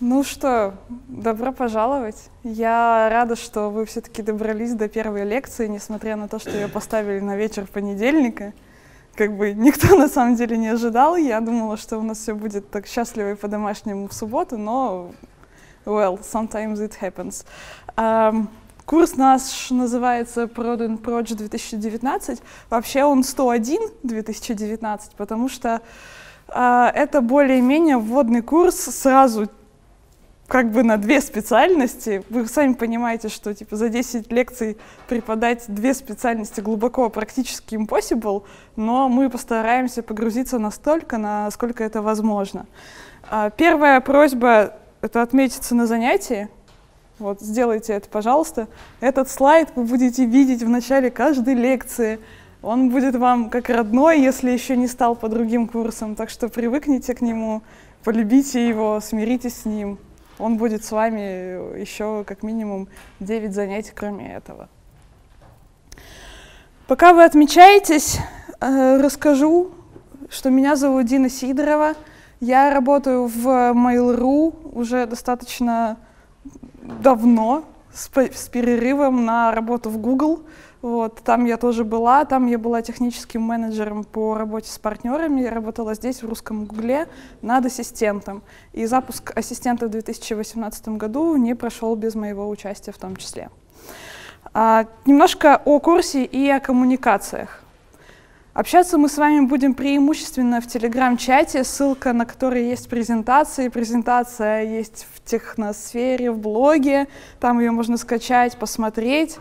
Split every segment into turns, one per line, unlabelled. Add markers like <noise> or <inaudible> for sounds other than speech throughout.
Ну что, добро пожаловать. Я рада, что вы все-таки добрались до первой лекции, несмотря на то, что ее поставили на вечер понедельника. Как бы никто на самом деле не ожидал. Я думала, что у нас все будет так счастливо и по-домашнему в субботу, но, well, sometimes it happens. Um, курс наш называется Product Approach 2019. Вообще он 101 2019, потому что uh, это более-менее вводный курс сразу как бы на две специальности. Вы сами понимаете, что типа за 10 лекций преподать две специальности глубоко практически impossible, но мы постараемся погрузиться настолько, насколько это возможно. А, первая просьба — это отметиться на занятии. Вот, сделайте это, пожалуйста. Этот слайд вы будете видеть в начале каждой лекции. Он будет вам как родной, если еще не стал по другим курсам. Так что привыкните к нему, полюбите его, смиритесь с ним он будет с вами еще как минимум 9 занятий, кроме этого. Пока вы отмечаетесь, э, расскажу, что меня зовут Дина Сидорова. Я работаю в Mail.ru уже достаточно давно, с, с перерывом на работу в Google. Вот, там я тоже была, там я была техническим менеджером по работе с партнерами, я работала здесь, в русском гугле, над ассистентом. И запуск ассистента в 2018 году не прошел без моего участия в том числе. А, немножко о курсе и о коммуникациях. Общаться мы с вами будем преимущественно в телеграм-чате, ссылка на который есть презентации. Презентация есть в техносфере, в блоге, там ее можно скачать, посмотреть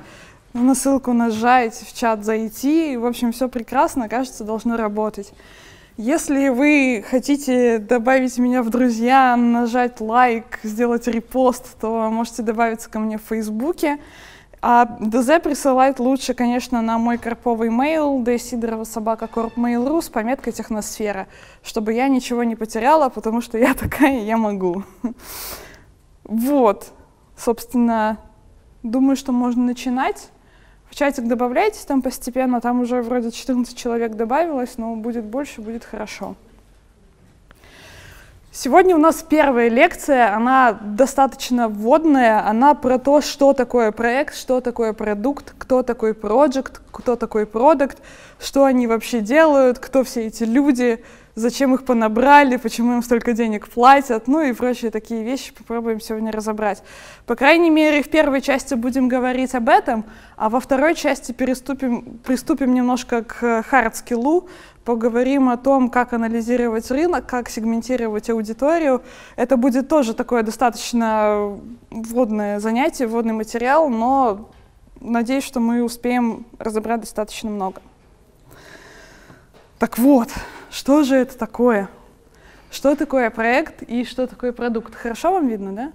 на ссылку нажать, в чат зайти. В общем, все прекрасно, кажется, должно работать. Если вы хотите добавить меня в друзья, нажать лайк, сделать репост, то можете добавиться ко мне в Фейсбуке. А ДЗ присылать лучше, конечно, на мой корповый mail dsидорова собака корпmail.ru с пометкой техносфера, чтобы я ничего не потеряла, потому что я <laughs> такая, я могу. Вот, собственно, думаю, что можно начинать. Чатик добавляйтесь там постепенно, там уже вроде 14 человек добавилось, но будет больше, будет хорошо. Сегодня у нас первая лекция, она достаточно вводная, она про то, что такое проект, что такое продукт, кто такой проект, кто такой продукт, что они вообще делают, кто все эти люди, зачем их понабрали, почему им столько денег платят, ну и прочие такие вещи попробуем сегодня разобрать. По крайней мере, в первой части будем говорить об этом, а во второй части переступим, приступим немножко к hard-скиллу, поговорим о том, как анализировать рынок, как сегментировать аудиторию. Это будет тоже такое достаточно вводное занятие, вводный материал, но надеюсь, что мы успеем разобрать достаточно много. Так вот, что же это такое? Что такое проект и что такое продукт? Хорошо вам видно, да?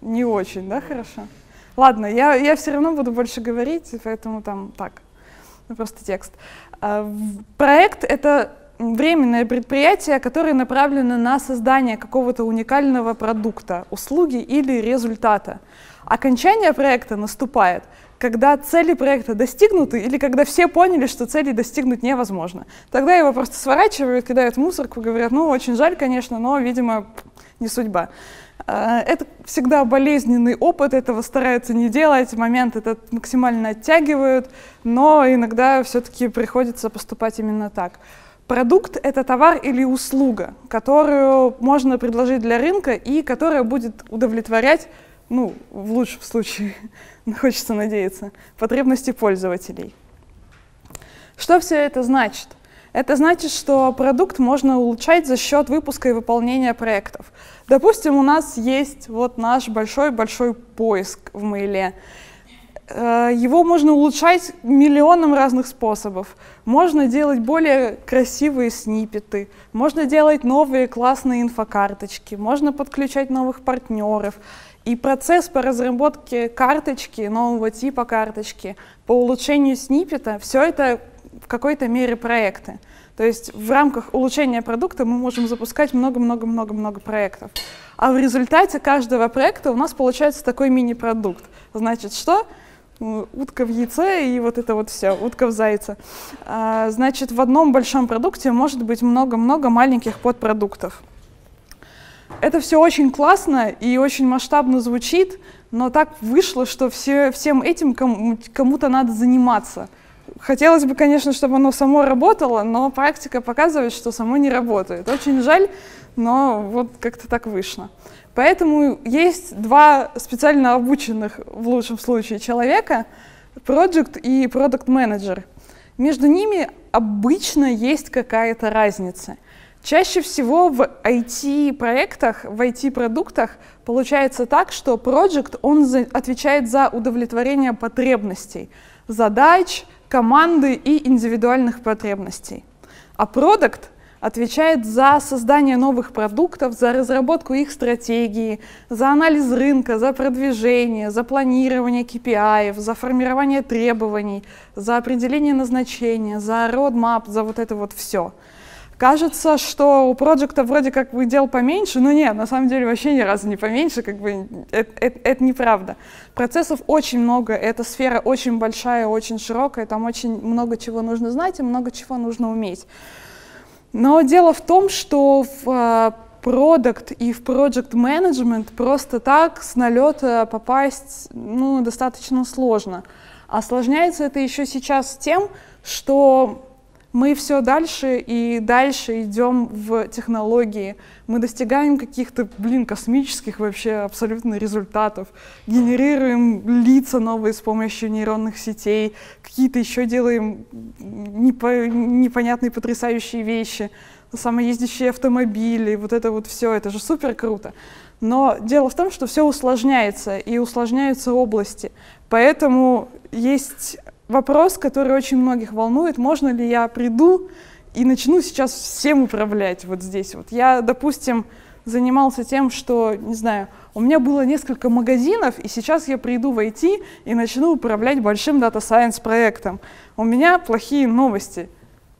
Не очень, да, хорошо? Ладно, я, я все равно буду больше говорить, поэтому там так, ну, просто текст. А, проект — это временное предприятие, которое направлено на создание какого-то уникального продукта, услуги или результата. Окончание проекта наступает, когда цели проекта достигнуты или когда все поняли, что цели достигнуть невозможно. Тогда его просто сворачивают, кидают в мусорку, говорят, ну, очень жаль, конечно, но, видимо, не судьба. А, это всегда болезненный опыт, этого стараются не делать, момент этот максимально оттягивают, но иногда все-таки приходится поступать именно так. Продукт — это товар или услуга, которую можно предложить для рынка и которая будет удовлетворять ну, в лучшем случае, <laughs> хочется надеяться, потребности пользователей. Что все это значит? Это значит, что продукт можно улучшать за счет выпуска и выполнения проектов. Допустим, у нас есть вот наш большой-большой поиск в мейле. Э, его можно улучшать миллионом разных способов. Можно делать более красивые снипеты, можно делать новые классные инфокарточки, можно подключать новых партнеров. И процесс по разработке карточки, нового типа карточки, по улучшению сниппета, все это в какой-то мере проекты. То есть в рамках улучшения продукта мы можем запускать много-много-много-много проектов. А в результате каждого проекта у нас получается такой мини-продукт. Значит, что? Утка в яйце и вот это вот все, утка в зайце. А, значит, в одном большом продукте может быть много-много маленьких подпродуктов. Это все очень классно и очень масштабно звучит, но так вышло, что все, всем этим кому, кому-то надо заниматься. Хотелось бы, конечно, чтобы оно само работало, но практика показывает, что само не работает. Очень жаль, но вот как-то так вышло. Поэтому есть два специально обученных, в лучшем случае, человека, project и product manager. Между ними обычно есть какая-то разница. Чаще всего в IT-проектах, в IT-продуктах получается так, что project, он за, отвечает за удовлетворение потребностей, задач, команды и индивидуальных потребностей. А продукт отвечает за создание новых продуктов, за разработку их стратегии, за анализ рынка, за продвижение, за планирование KPI, за формирование требований, за определение назначения, за roadmap, за вот это вот все. Кажется, что у проекта вроде как бы дел поменьше, но нет, на самом деле вообще ни разу не поменьше, как бы это, это, это неправда. Процессов очень много, эта сфера очень большая, очень широкая, там очень много чего нужно знать и много чего нужно уметь. Но дело в том, что в продукт и в project management просто так с налета попасть ну, достаточно сложно. Осложняется это еще сейчас тем, что мы все дальше и дальше идем в технологии. Мы достигаем каких-то, блин, космических вообще абсолютно результатов. Генерируем лица новые с помощью нейронных сетей, какие-то еще делаем непо непонятные потрясающие вещи, самоездящие автомобили, вот это вот все, это же супер круто. Но дело в том, что все усложняется, и усложняются области. Поэтому есть вопрос, который очень многих волнует, можно ли я приду и начну сейчас всем управлять вот здесь. Вот я, допустим, занимался тем, что, не знаю, у меня было несколько магазинов, и сейчас я приду в IT и начну управлять большим Data Science проектом. У меня плохие новости.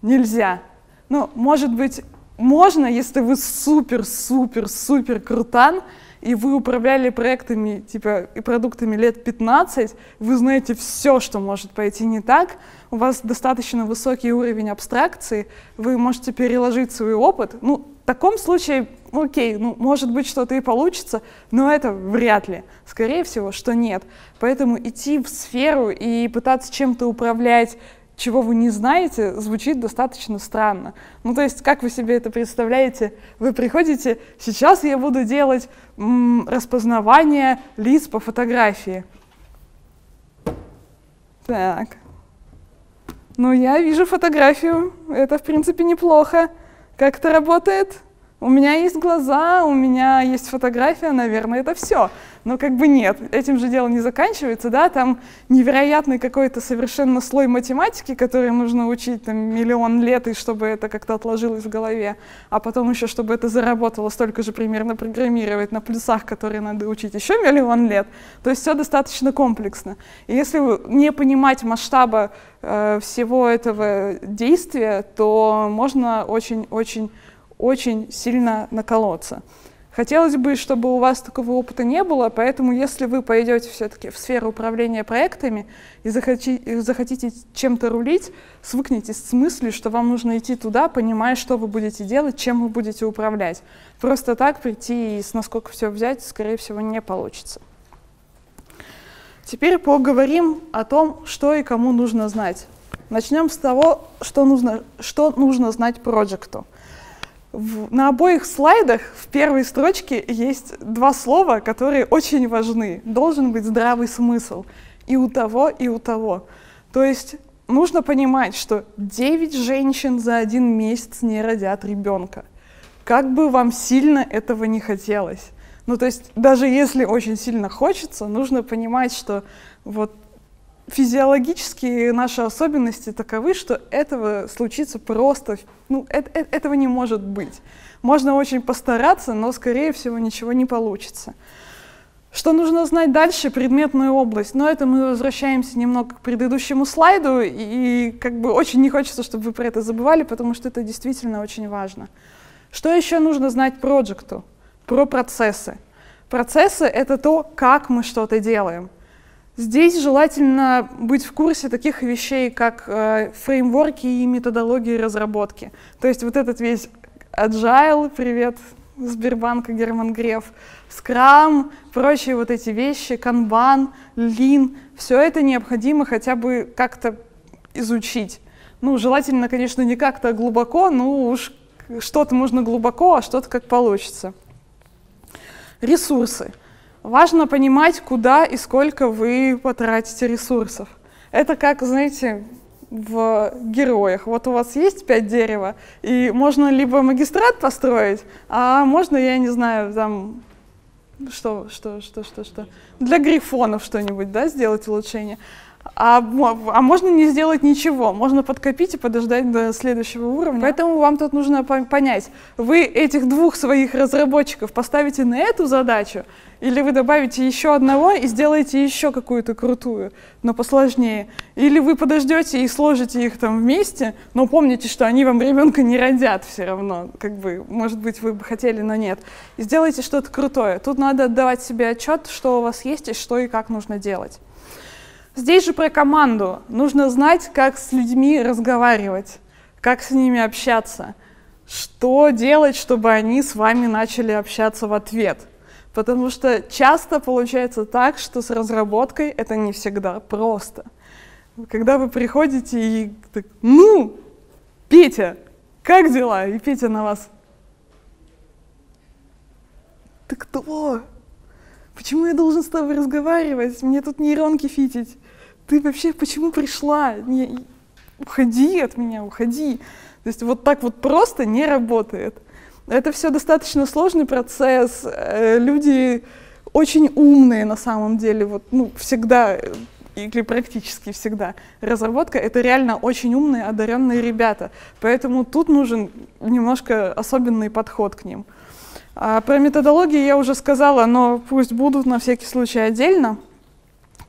Нельзя. Ну, может быть, можно, если вы супер-супер-супер крутан, и вы управляли проектами типа и продуктами лет 15, вы знаете все, что может пойти не так, у вас достаточно высокий уровень абстракции, вы можете переложить свой опыт. Ну, в таком случае, окей, ну, может быть, что-то и получится, но это вряд ли. Скорее всего, что нет. Поэтому идти в сферу и пытаться чем-то управлять, чего вы не знаете, звучит достаточно странно. Ну, то есть, как вы себе это представляете? Вы приходите, сейчас я буду делать м, распознавание лиц по фотографии. Так. Ну, я вижу фотографию. Это, в принципе, неплохо. Как это работает? У меня есть глаза, у меня есть фотография, наверное, это все. Но как бы нет, этим же дело не заканчивается, да, там невероятный какой-то совершенно слой математики, который нужно учить там миллион лет, и чтобы это как-то отложилось в голове, а потом еще, чтобы это заработало, столько же примерно программировать на плюсах, которые надо учить еще миллион лет. То есть все достаточно комплексно. И если не понимать масштаба э, всего этого действия, то можно очень-очень очень сильно наколоться. Хотелось бы, чтобы у вас такого опыта не было, поэтому если вы пойдете все-таки в сферу управления проектами и захотите, чем-то рулить, свыкнитесь с мыслью, что вам нужно идти туда, понимая, что вы будете делать, чем вы будете управлять. Просто так прийти и с насколько все взять, скорее всего, не получится. Теперь поговорим о том, что и кому нужно знать. Начнем с того, что нужно, что нужно знать проекту. В, на обоих слайдах в первой строчке есть два слова, которые очень важны. Должен быть здравый смысл и у того, и у того. То есть нужно понимать, что 9 женщин за один месяц не родят ребенка. Как бы вам сильно этого не хотелось. Ну, то есть даже если очень сильно хочется, нужно понимать, что вот физиологические наши особенности таковы, что этого случится просто, ну, это, этого не может быть. Можно очень постараться, но, скорее всего, ничего не получится. Что нужно знать дальше? Предметную область. Но это мы возвращаемся немного к предыдущему слайду, и как бы очень не хочется, чтобы вы про это забывали, потому что это действительно очень важно. Что еще нужно знать проекту? Про процессы. Процессы — это то, как мы что-то делаем. Здесь желательно быть в курсе таких вещей, как э, фреймворки и методологии разработки. То есть вот этот весь agile, привет, Сбербанка Герман Греф, скрам, прочие вот эти вещи, канбан, лин, все это необходимо хотя бы как-то изучить. Ну, желательно, конечно, не как-то глубоко, но уж что-то можно глубоко, а что-то как получится. Ресурсы. Важно понимать, куда и сколько вы потратите ресурсов. Это как, знаете, в героях. Вот у вас есть пять дерева, и можно либо магистрат построить, а можно, я не знаю, там, что, что, что, что, что, для грифонов что-нибудь, да, сделать улучшение. А, а можно не сделать ничего, можно подкопить и подождать до следующего уровня. Поэтому вам тут нужно понять, вы этих двух своих разработчиков поставите на эту задачу, или вы добавите еще одного и сделаете еще какую-то крутую, но посложнее. Или вы подождете и сложите их там вместе, но помните, что они вам ребенка не родят все равно. Как бы, может быть, вы бы хотели, но нет. И сделайте что-то крутое. Тут надо отдавать себе отчет, что у вас есть и что и как нужно делать. Здесь же про команду. Нужно знать, как с людьми разговаривать, как с ними общаться, что делать, чтобы они с вами начали общаться в ответ. Потому что часто получается так, что с разработкой это не всегда просто. Когда вы приходите и так, ну, Петя, как дела? И Петя на вас. Ты кто? Почему я должен с тобой разговаривать? Мне тут нейронки фитить ты вообще почему пришла? Не, уходи от меня, уходи. То есть вот так вот просто не работает. Это все достаточно сложный процесс. Э, люди очень умные на самом деле, вот, ну, всегда или практически всегда. Разработка — это реально очень умные, одаренные ребята. Поэтому тут нужен немножко особенный подход к ним. А про методологии я уже сказала, но пусть будут на всякий случай отдельно.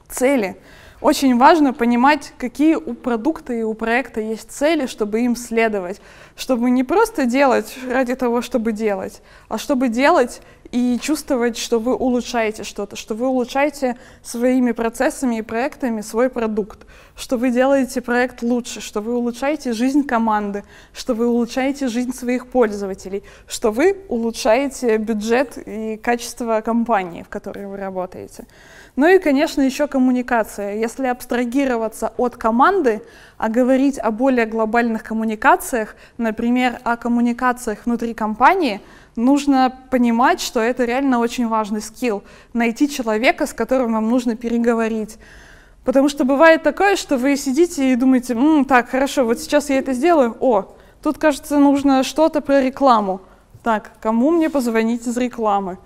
Цели — очень важно понимать, какие у продукта и у проекта есть цели, чтобы им следовать. Чтобы не просто делать ради того, чтобы делать, а чтобы делать и чувствовать, что вы улучшаете что-то, что вы улучшаете своими процессами и проектами свой продукт, что вы делаете проект лучше, что вы улучшаете жизнь команды, что вы улучшаете жизнь своих пользователей, что вы улучшаете бюджет и качество компании, в которой вы работаете. Ну и, конечно, еще коммуникация. Если абстрагироваться от команды, а говорить о более глобальных коммуникациях, например, о коммуникациях внутри компании, нужно понимать, что это реально очень важный скилл. Найти человека, с которым вам нужно переговорить. Потому что бывает такое, что вы сидите и думаете, М, так, хорошо, вот сейчас я это сделаю, о, тут, кажется, нужно что-то про рекламу. Так, кому мне позвонить из рекламы?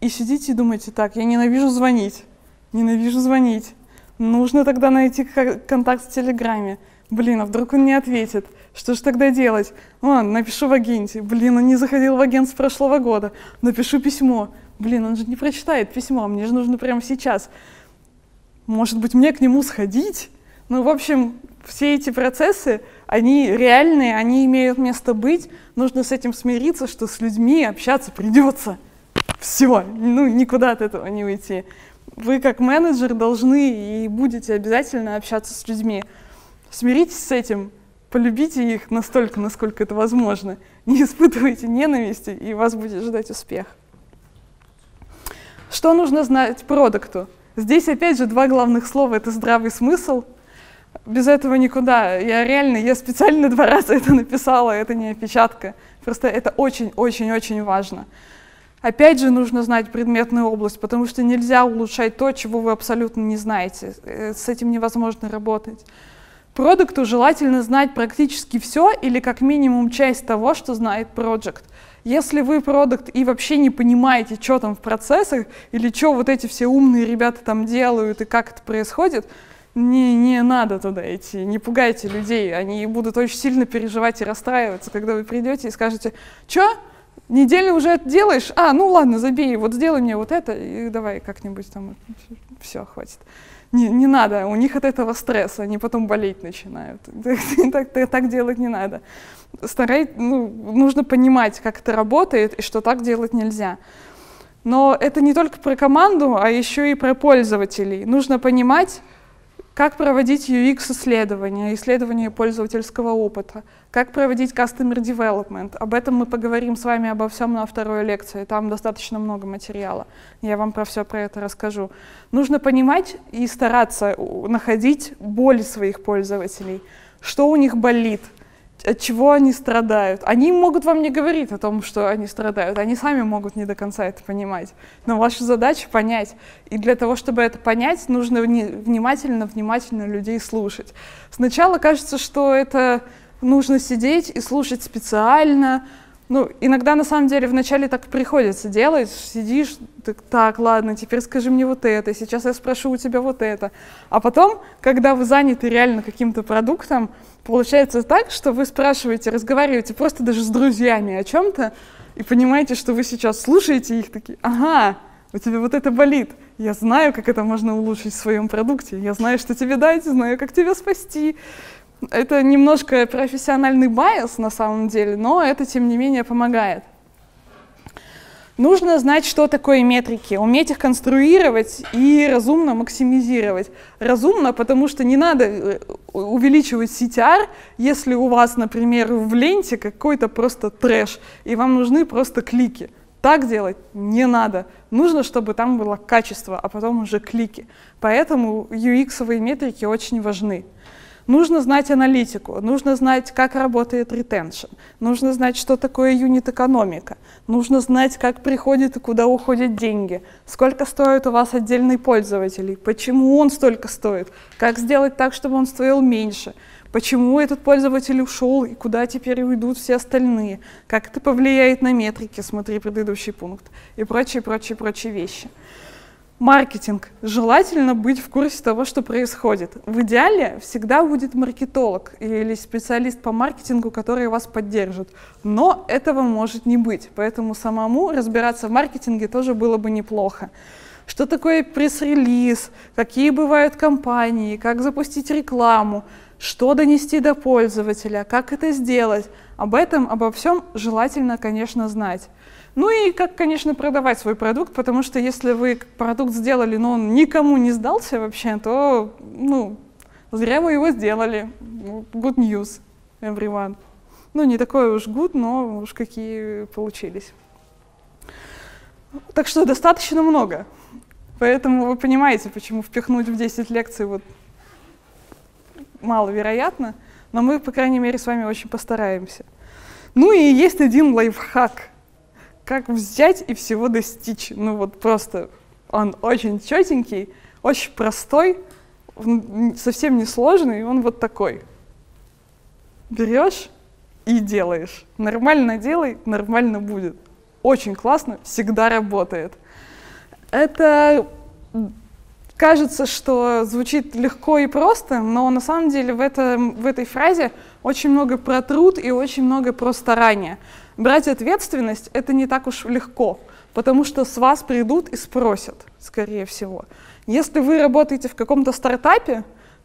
И сидите и думаете, так, я ненавижу звонить. Ненавижу звонить. Нужно тогда найти контакт в Телеграме. Блин, а вдруг он не ответит? Что же тогда делать? Ладно, напишу в агенте. Блин, он не заходил в агент с прошлого года. Напишу письмо. Блин, он же не прочитает письмо, мне же нужно прямо сейчас. Может быть, мне к нему сходить? Ну, в общем, все эти процессы, они реальные, они имеют место быть. Нужно с этим смириться, что с людьми общаться придется. Все, ну, никуда от этого не уйти вы как менеджер должны и будете обязательно общаться с людьми. Смиритесь с этим, полюбите их настолько, насколько это возможно. Не испытывайте ненависти, и вас будет ждать успех. Что нужно знать продукту? Здесь опять же два главных слова — это здравый смысл. Без этого никуда. Я реально, я специально два раза это написала, это не опечатка. Просто это очень-очень-очень важно. Опять же, нужно знать предметную область, потому что нельзя улучшать то, чего вы абсолютно не знаете. Э, с этим невозможно работать. Продукту желательно знать практически все или как минимум часть того, что знает проект. Если вы продукт и вообще не понимаете, что там в процессах, или что вот эти все умные ребята там делают и как это происходит, не, не надо туда идти, не пугайте людей, они будут очень сильно переживать и расстраиваться, когда вы придете и скажете, что, неделю уже это делаешь, а, ну ладно, забей, вот сделай мне вот это, и давай как-нибудь там, все, хватит. Не, не надо, у них от этого стресс, они потом болеть начинают. <laughs> так, так, так делать не надо. Старай, ну, нужно понимать, как это работает и что так делать нельзя. Но это не только про команду, а еще и про пользователей. Нужно понимать, как проводить UX-исследования, исследования пользовательского опыта, как проводить Customer Development. Об этом мы поговорим с вами обо всем на второй лекции, там достаточно много материала. Я вам про все про это расскажу. Нужно понимать и стараться находить боль своих пользователей, что у них болит, от чего они страдают. Они могут вам не говорить о том, что они страдают, они сами могут не до конца это понимать. Но ваша задача понять. И для того, чтобы это понять, нужно внимательно, внимательно людей слушать. Сначала кажется, что это нужно сидеть и слушать специально, ну, иногда на самом деле вначале так приходится делать. Сидишь, так, так, ладно, теперь скажи мне вот это, сейчас я спрошу у тебя вот это. А потом, когда вы заняты реально каким-то продуктом, получается так, что вы спрашиваете, разговариваете просто даже с друзьями о чем-то, и понимаете, что вы сейчас слушаете их такие, ага, у тебя вот это болит. Я знаю, как это можно улучшить в своем продукте. Я знаю, что тебе дать, знаю, как тебя спасти. Это немножко профессиональный bias на самом деле, но это тем не менее помогает. Нужно знать, что такое метрики, уметь их конструировать и разумно максимизировать. Разумно, потому что не надо э, увеличивать CTR, если у вас, например, в ленте какой-то просто трэш, и вам нужны просто клики. Так делать не надо. Нужно, чтобы там было качество, а потом уже клики. Поэтому UX-овые метрики очень важны. Нужно знать аналитику, нужно знать, как работает ретеншн, нужно знать, что такое юнит-экономика, нужно знать, как приходит и куда уходят деньги, сколько стоит у вас отдельный пользователь, почему он столько стоит, как сделать так, чтобы он стоил меньше, почему этот пользователь ушел и куда теперь уйдут все остальные, как это повлияет на метрики, смотри предыдущий пункт, и прочие, прочие, прочие вещи. Маркетинг. Желательно быть в курсе того, что происходит. В идеале всегда будет маркетолог или специалист по маркетингу, который вас поддержит. Но этого может не быть, поэтому самому разбираться в маркетинге тоже было бы неплохо. Что такое пресс-релиз, какие бывают компании, как запустить рекламу, что донести до пользователя, как это сделать. Об этом, обо всем желательно, конечно, знать. Ну и как, конечно, продавать свой продукт, потому что если вы продукт сделали, но он никому не сдался вообще, то, ну, зря вы его сделали. Good news, everyone. Ну, не такой уж good, но уж какие получились. Так что достаточно много. Поэтому вы понимаете, почему впихнуть в 10 лекций вот маловероятно, но мы, по крайней мере, с вами очень постараемся. Ну и есть один лайфхак – как взять и всего достичь. Ну вот просто он очень четенький, очень простой, совсем не сложный, он вот такой. Берешь и делаешь. Нормально делай, нормально будет. Очень классно, всегда работает. Это кажется, что звучит легко и просто, но на самом деле в, этом, в этой фразе очень много про труд и очень много про старание. Брать ответственность — это не так уж легко, потому что с вас придут и спросят, скорее всего. Если вы работаете в каком-то стартапе,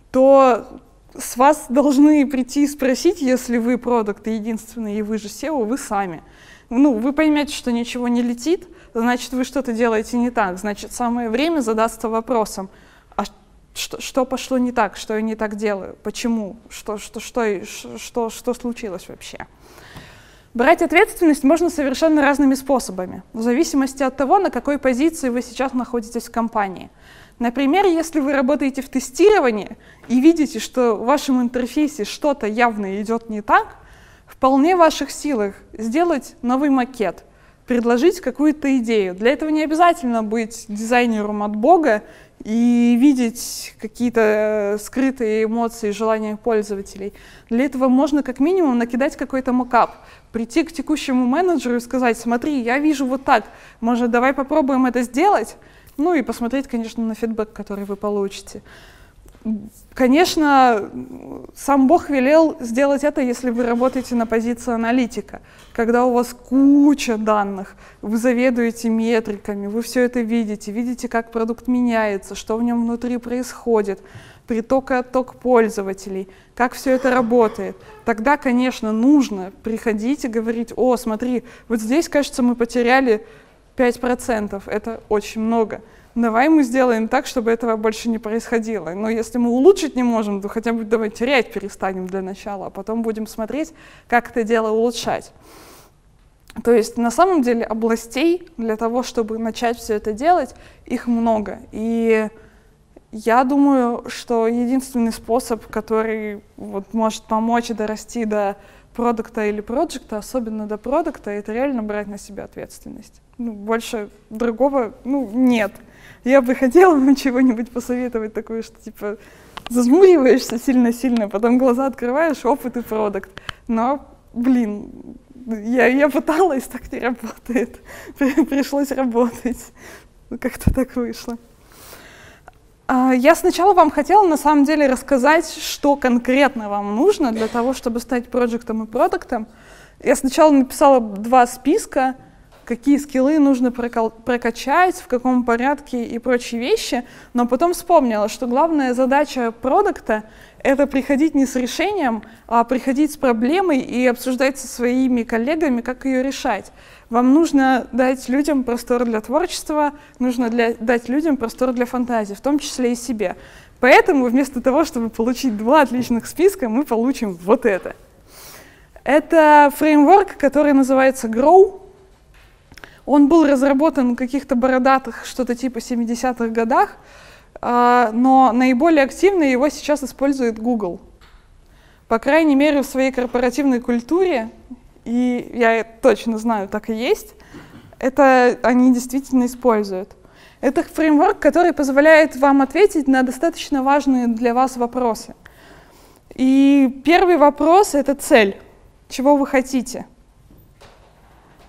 то с вас должны прийти и спросить, если вы продукт единственный, и вы же SEO, вы сами. Ну, вы поймете, что ничего не летит, значит, вы что-то делаете не так. Значит, самое время задаться вопросом, а что, что пошло не так, что я не так делаю, почему, что, что, что, что, что случилось вообще. Брать ответственность можно совершенно разными способами, в зависимости от того, на какой позиции вы сейчас находитесь в компании. Например, если вы работаете в тестировании и видите, что в вашем интерфейсе что-то явно идет не так, вполне в ваших силах сделать новый макет, предложить какую-то идею. Для этого не обязательно быть дизайнером от Бога и видеть какие-то э, скрытые эмоции, желания пользователей. Для этого можно как минимум накидать какой-то мокап, прийти к текущему менеджеру и сказать, смотри, я вижу вот так, может, давай попробуем это сделать? Ну и посмотреть, конечно, на фидбэк, который вы получите. Конечно, сам Бог велел сделать это, если вы работаете на позиции аналитика, когда у вас куча данных, вы заведуете метриками, вы все это видите, видите, как продукт меняется, что в нем внутри происходит, приток и отток пользователей, как все это работает. Тогда, конечно, нужно приходить и говорить, о, смотри, вот здесь, кажется, мы потеряли 5%, это очень много давай мы сделаем так, чтобы этого больше не происходило. Но если мы улучшить не можем, то хотя бы давай терять перестанем для начала, а потом будем смотреть, как это дело улучшать. То есть на самом деле областей для того, чтобы начать все это делать, их много. И я думаю, что единственный способ, который вот, может помочь дорасти до продукта или проекта, особенно до продукта, это реально брать на себя ответственность. Ну, больше другого, ну, нет. Я бы хотела вам <laughs> чего-нибудь посоветовать такое, что типа зажмуриваешься сильно-сильно, потом глаза открываешь, опыт и продукт. Но, блин, я, я пыталась, так не работает. <laughs> Пришлось работать. Ну, как-то так вышло. А, я сначала вам хотела на самом деле рассказать, что конкретно вам нужно для того, чтобы стать проектом и продуктом. Я сначала написала два списка, какие скиллы нужно прокачать, в каком порядке и прочие вещи, но потом вспомнила, что главная задача продукта — это приходить не с решением, а приходить с проблемой и обсуждать со своими коллегами, как ее решать. Вам нужно дать людям простор для творчества, нужно для, дать людям простор для фантазии, в том числе и себе. Поэтому вместо того, чтобы получить два отличных списка, мы получим вот это. Это фреймворк, который называется Grow, он был разработан в каких-то бородатых, что-то типа 70-х годах, а, но наиболее активно его сейчас использует Google. По крайней мере, в своей корпоративной культуре, и я точно знаю, так и есть, это они действительно используют. Это фреймворк, который позволяет вам ответить на достаточно важные для вас вопросы. И первый вопрос — это цель. Чего вы хотите?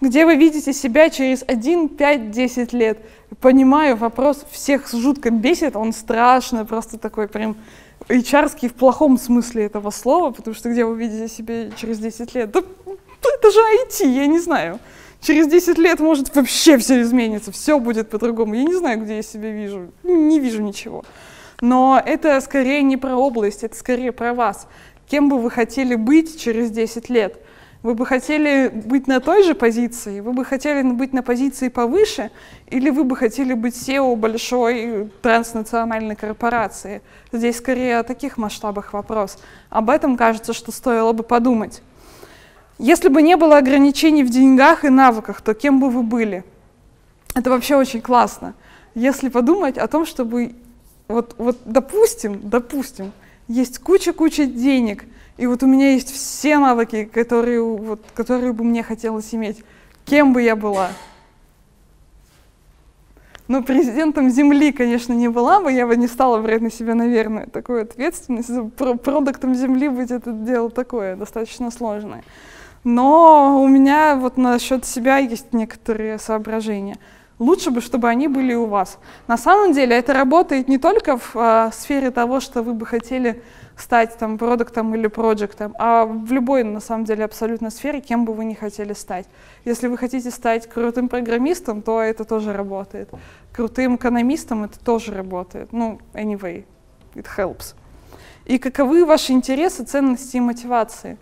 Где вы видите себя через 1, 5, 10 лет. Понимаю, вопрос всех жутко бесит, он страшный, просто такой прям HR в плохом смысле этого слова, потому что где вы видите себя через 10 лет? Да это же IT, я не знаю. Через 10 лет может вообще все изменится, все будет по-другому. Я не знаю, где я себя вижу, не вижу ничего. Но это скорее не про область, это скорее про вас. Кем бы вы хотели быть через 10 лет? Вы бы хотели быть на той же позиции? Вы бы хотели быть на позиции повыше? Или вы бы хотели быть SEO большой транснациональной корпорации? Здесь скорее о таких масштабах вопрос. Об этом кажется, что стоило бы подумать. Если бы не было ограничений в деньгах и навыках, то кем бы вы были? Это вообще очень классно. Если подумать о том, чтобы, вот, вот допустим, допустим, есть куча-куча денег – и вот у меня есть все навыки, которые, вот, которые бы мне хотелось иметь, кем бы я была. Но президентом Земли, конечно, не была бы, я бы не стала брать на себя, наверное, такую ответственность. Про продуктом Земли быть это дело такое, достаточно сложное. Но у меня вот насчет себя есть некоторые соображения. Лучше бы, чтобы они были у вас. На самом деле это работает не только в э, сфере того, что вы бы хотели стать там продуктом или проектом, а в любой, на самом деле, абсолютно сфере, кем бы вы ни хотели стать. Если вы хотите стать крутым программистом, то это тоже работает. Крутым экономистом это тоже работает. Ну, anyway, it helps. И каковы ваши интересы, ценности и мотивации?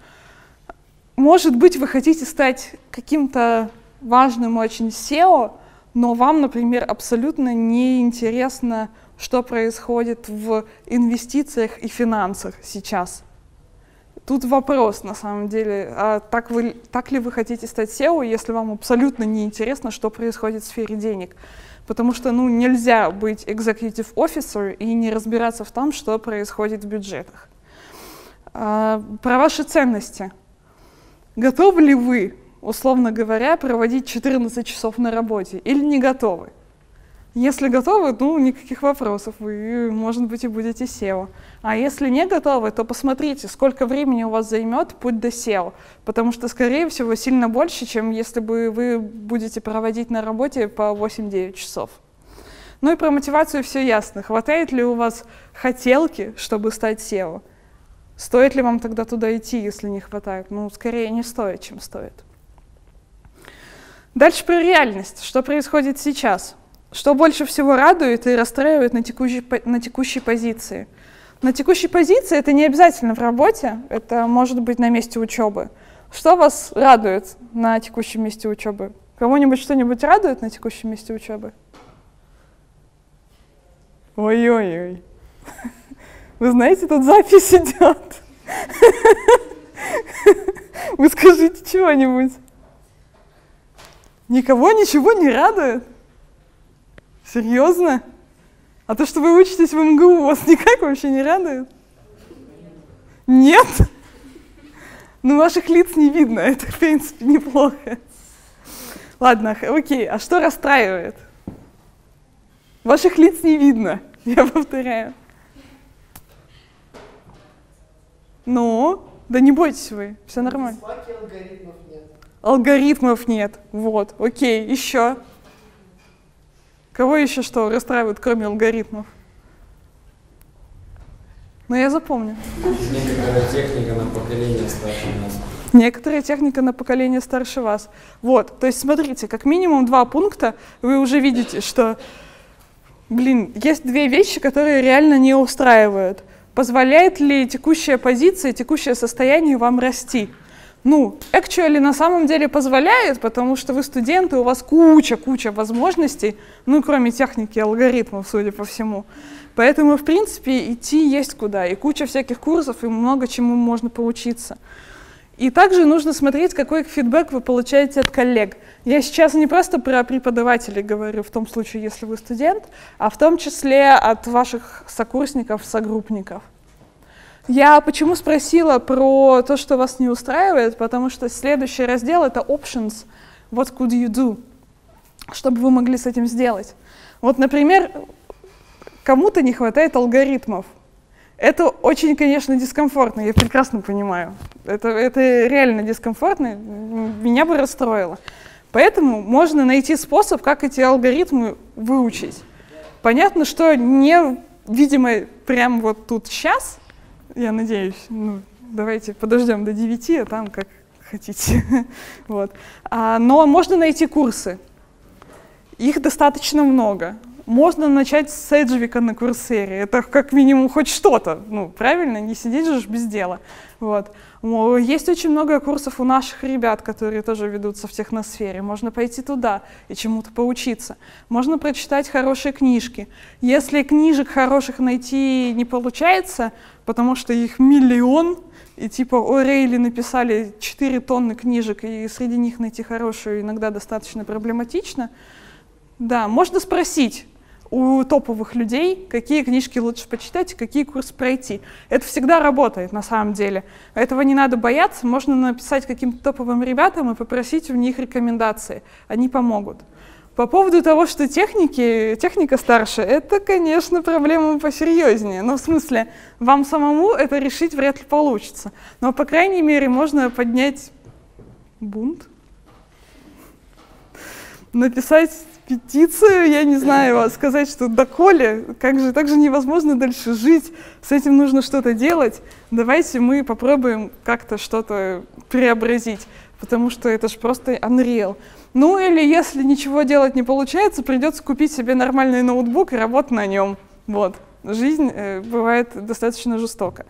Может быть, вы хотите стать каким-то важным очень SEO, но вам, например, абсолютно не интересно что происходит в инвестициях и финансах сейчас. Тут вопрос, на самом деле, а так, вы, так ли вы хотите стать SEO, если вам абсолютно не интересно, что происходит в сфере денег? Потому что ну, нельзя быть executive officer и не разбираться в том, что происходит в бюджетах. А, про ваши ценности. Готовы ли вы, условно говоря, проводить 14 часов на работе или не готовы? Если готовы, ну, никаких вопросов, вы, может быть, и будете SEO. А если не готовы, то посмотрите, сколько времени у вас займет путь до SEO, потому что, скорее всего, сильно больше, чем если бы вы будете проводить на работе по 8-9 часов. Ну и про мотивацию все ясно. Хватает ли у вас хотелки, чтобы стать SEO? Стоит ли вам тогда туда идти, если не хватает? Ну, скорее не стоит, чем стоит. Дальше про реальность. Что происходит сейчас? Что больше всего радует и расстраивает на текущей, на текущей позиции? На текущей позиции это не обязательно в работе, это может быть на месте учебы. Что вас радует на текущем месте учебы? Кого-нибудь что-нибудь радует на текущем месте учебы? Ой-ой-ой. <laughs> Вы знаете, тут запись идет. <laughs> Вы скажите чего-нибудь. Никого ничего не радует? Серьезно? А то, что вы учитесь в МГУ, вас никак вообще не радует? Нет? Ну, ваших лиц не видно, <laughs> это, в принципе, неплохо. Ладно, окей, а что расстраивает? Ваших лиц не видно, <laughs> я повторяю. Ну, да не бойтесь вы, все нормально. алгоритмов нет. Алгоритмов нет, вот, окей, еще. Кого еще что расстраивает, кроме алгоритмов? Ну, я запомню.
Некоторая техника на поколение старше нас.
Некоторая техника на поколение старше вас. Вот, то есть смотрите, как минимум два пункта вы уже видите, что, блин, есть две вещи, которые реально не устраивают. Позволяет ли текущая позиция, текущее состояние вам расти? Ну, actually на самом деле позволяет, потому что вы студенты, у вас куча-куча возможностей, ну, кроме техники и алгоритмов, судя по всему. Поэтому, в принципе, идти есть куда, и куча всяких курсов, и много чему можно поучиться. И также нужно смотреть, какой фидбэк вы получаете от коллег. Я сейчас не просто про преподавателей говорю, в том случае, если вы студент, а в том числе от ваших сокурсников, согруппников. Я почему спросила про то, что вас не устраивает, потому что следующий раздел — это options, what could you do, чтобы вы могли с этим сделать. Вот, например, Кому-то не хватает алгоритмов. Это очень, конечно, дискомфортно, я прекрасно понимаю. Это, это реально дискомфортно, меня бы расстроило. Поэтому можно найти способ, как эти алгоритмы выучить. Понятно, что не, видимо, прямо вот тут сейчас, я надеюсь, ну, давайте подождем до 9, а там как хотите. <laughs> вот. а, но можно найти курсы. Их достаточно много можно начать с Эджвика на Курсере. Это как минимум хоть что-то, ну, правильно, не сидеть же без дела. Вот. Есть очень много курсов у наших ребят, которые тоже ведутся в техносфере. Можно пойти туда и чему-то поучиться. Можно прочитать хорошие книжки. Если книжек хороших найти не получается, потому что их миллион, и типа О'Рейли написали 4 тонны книжек, и среди них найти хорошую иногда достаточно проблематично, да, можно спросить, у топовых людей, какие книжки лучше почитать какие курсы пройти. Это всегда работает на самом деле. Этого не надо бояться, можно написать каким-то топовым ребятам и попросить у них рекомендации. Они помогут. По поводу того, что техники, техника старше, это, конечно, проблема посерьезнее. Ну, в смысле, вам самому это решить вряд ли получится. Но, по крайней мере, можно поднять бунт, написать петицию, я не знаю, сказать, что доколе, как же, так же невозможно дальше жить, с этим нужно что-то делать, давайте мы попробуем как-то что-то преобразить, потому что это же просто unreal. Ну или если ничего делать не получается, придется купить себе нормальный ноутбук и работать на нем. Вот. Жизнь э, бывает достаточно жестока.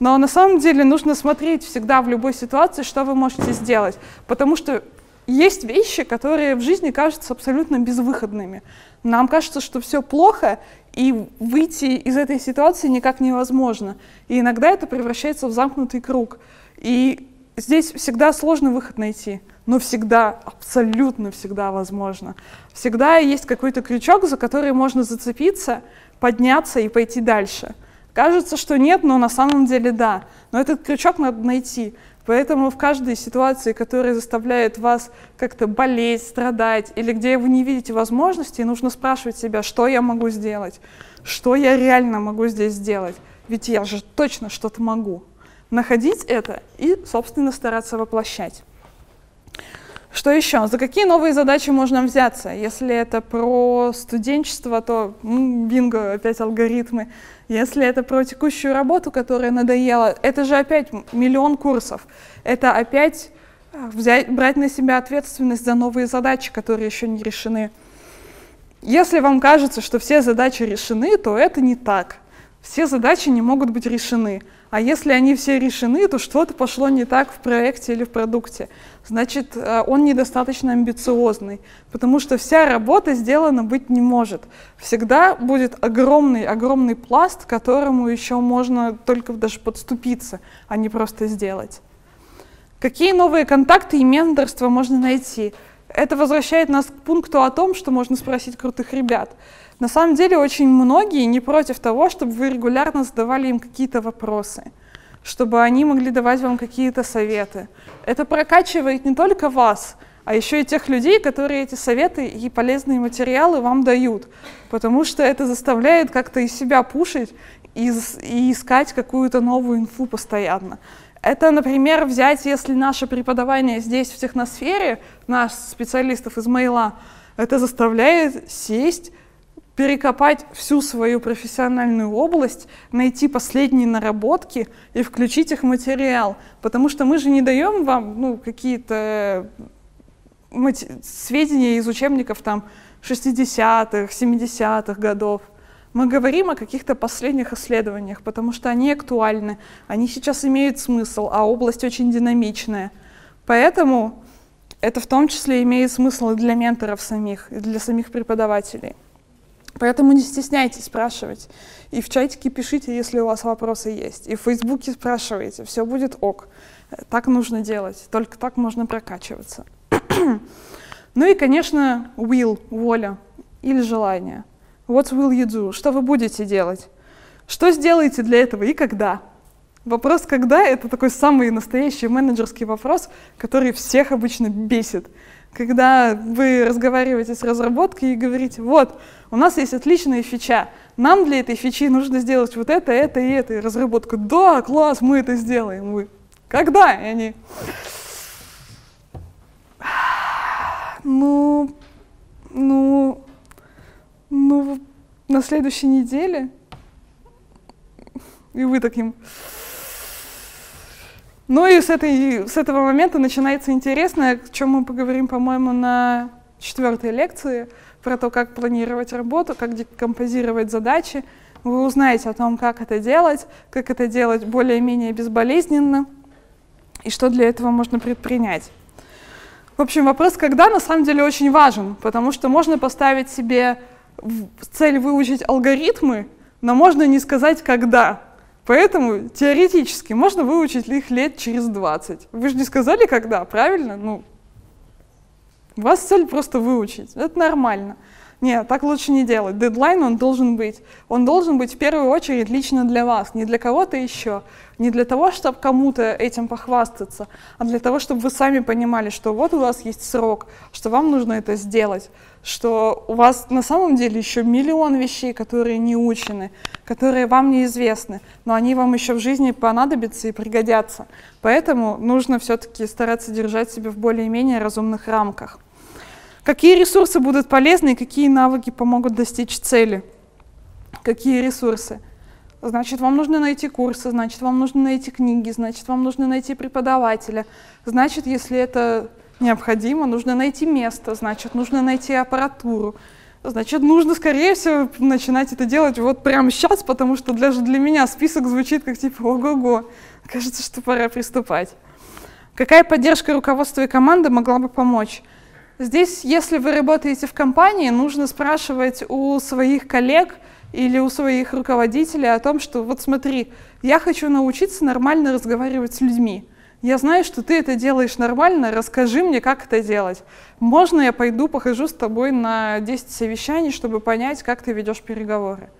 Но на самом деле нужно смотреть всегда в любой ситуации, что вы можете сделать. Потому что есть вещи, которые в жизни кажутся абсолютно безвыходными. Нам кажется, что все плохо, и выйти из этой ситуации никак невозможно. И иногда это превращается в замкнутый круг. И здесь всегда сложно выход найти, но всегда, абсолютно всегда возможно. Всегда есть какой-то крючок, за который можно зацепиться, подняться и пойти дальше. Кажется, что нет, но на самом деле да. Но этот крючок надо найти. Поэтому в каждой ситуации, которая заставляет вас как-то болеть, страдать, или где вы не видите возможности, нужно спрашивать себя, что я могу сделать, что я реально могу здесь сделать. Ведь я же точно что-то могу. Находить это и, собственно, стараться воплощать. Что еще? За какие новые задачи можно взяться? Если это про студенчество, то бинго, опять алгоритмы. Если это про текущую работу, которая надоела, это же опять миллион курсов. Это опять а, взять, брать на себя ответственность за новые задачи, которые еще не решены. Если вам кажется, что все задачи решены, то это не так. Все задачи не могут быть решены. А если они все решены, то что-то пошло не так в проекте или в продукте. Значит, э, он недостаточно амбициозный, потому что вся работа сделана быть не может. Всегда будет огромный-огромный пласт, к которому еще можно только даже подступиться, а не просто сделать. Какие новые контакты и менторства можно найти? Это возвращает нас к пункту о том, что можно спросить крутых ребят. На самом деле очень многие не против того, чтобы вы регулярно задавали им какие-то вопросы, чтобы они могли давать вам какие-то советы. Это прокачивает не только вас, а еще и тех людей, которые эти советы и полезные материалы вам дают, потому что это заставляет как-то из себя пушить и, искать какую-то новую инфу постоянно. Это, например, взять, если наше преподавание здесь в техносфере, нас, специалистов из Мейла, это заставляет сесть, перекопать всю свою профессиональную область, найти последние наработки и включить их в материал. Потому что мы же не даем вам ну, какие-то сведения из учебников там 60-х, 70-х годов. Мы говорим о каких-то последних исследованиях, потому что они актуальны, они сейчас имеют смысл, а область очень динамичная. Поэтому это в том числе имеет смысл и для менторов самих, и для самих преподавателей. Поэтому не стесняйтесь спрашивать. И в чатике пишите, если у вас вопросы есть. И в Фейсбуке спрашивайте, все будет ок. Так нужно делать, только так можно прокачиваться. <clears throat> ну и, конечно, will, воля или желание. What will you do? Что вы будете делать? Что сделаете для этого и когда? Вопрос «когда» — это такой самый настоящий менеджерский вопрос, который всех обычно бесит когда вы разговариваете с разработкой и говорите, вот, у нас есть отличная фича, нам для этой фичи нужно сделать вот это, это и это. И разработка, да, класс, мы это сделаем. Вы, когда? И они, ну, ну, ну, на следующей неделе. И вы таким, ну и с, этой, с этого момента начинается интересное, о чем мы поговорим, по-моему, на четвертой лекции, про то, как планировать работу, как декомпозировать задачи. Вы узнаете о том, как это делать, как это делать более-менее безболезненно и что для этого можно предпринять. В общем, вопрос «когда» на самом деле очень важен, потому что можно поставить себе цель выучить алгоритмы, но можно не сказать «когда». Поэтому теоретически можно выучить их лет через 20. Вы же не сказали, когда, правильно? Ну, у вас цель просто выучить. Это нормально. Нет, так лучше не делать. Дедлайн он должен быть. Он должен быть в первую очередь лично для вас, не для кого-то еще. Не для того, чтобы кому-то этим похвастаться, а для того, чтобы вы сами понимали, что вот у вас есть срок, что вам нужно это сделать, что у вас на самом деле еще миллион вещей, которые не учены, которые вам неизвестны, но они вам еще в жизни понадобятся и пригодятся. Поэтому нужно все-таки стараться держать себя в более-менее разумных рамках. Какие ресурсы будут полезны какие навыки помогут достичь цели? Какие ресурсы? Значит, вам нужно найти курсы, значит, вам нужно найти книги, значит, вам нужно найти преподавателя. Значит, если это необходимо, нужно найти место, значит, нужно найти аппаратуру. Значит, нужно, скорее всего, начинать это делать вот прямо сейчас, потому что даже для меня список звучит как типа ого-го. Кажется, что пора приступать. Какая поддержка руководства и команды могла бы помочь? Здесь, если вы работаете в компании, нужно спрашивать у своих коллег или у своих руководителей о том, что вот смотри, я хочу научиться нормально разговаривать с людьми. Я знаю, что ты это делаешь нормально, расскажи мне, как это делать. Можно я пойду, похожу с тобой на 10 совещаний, чтобы понять, как ты ведешь переговоры.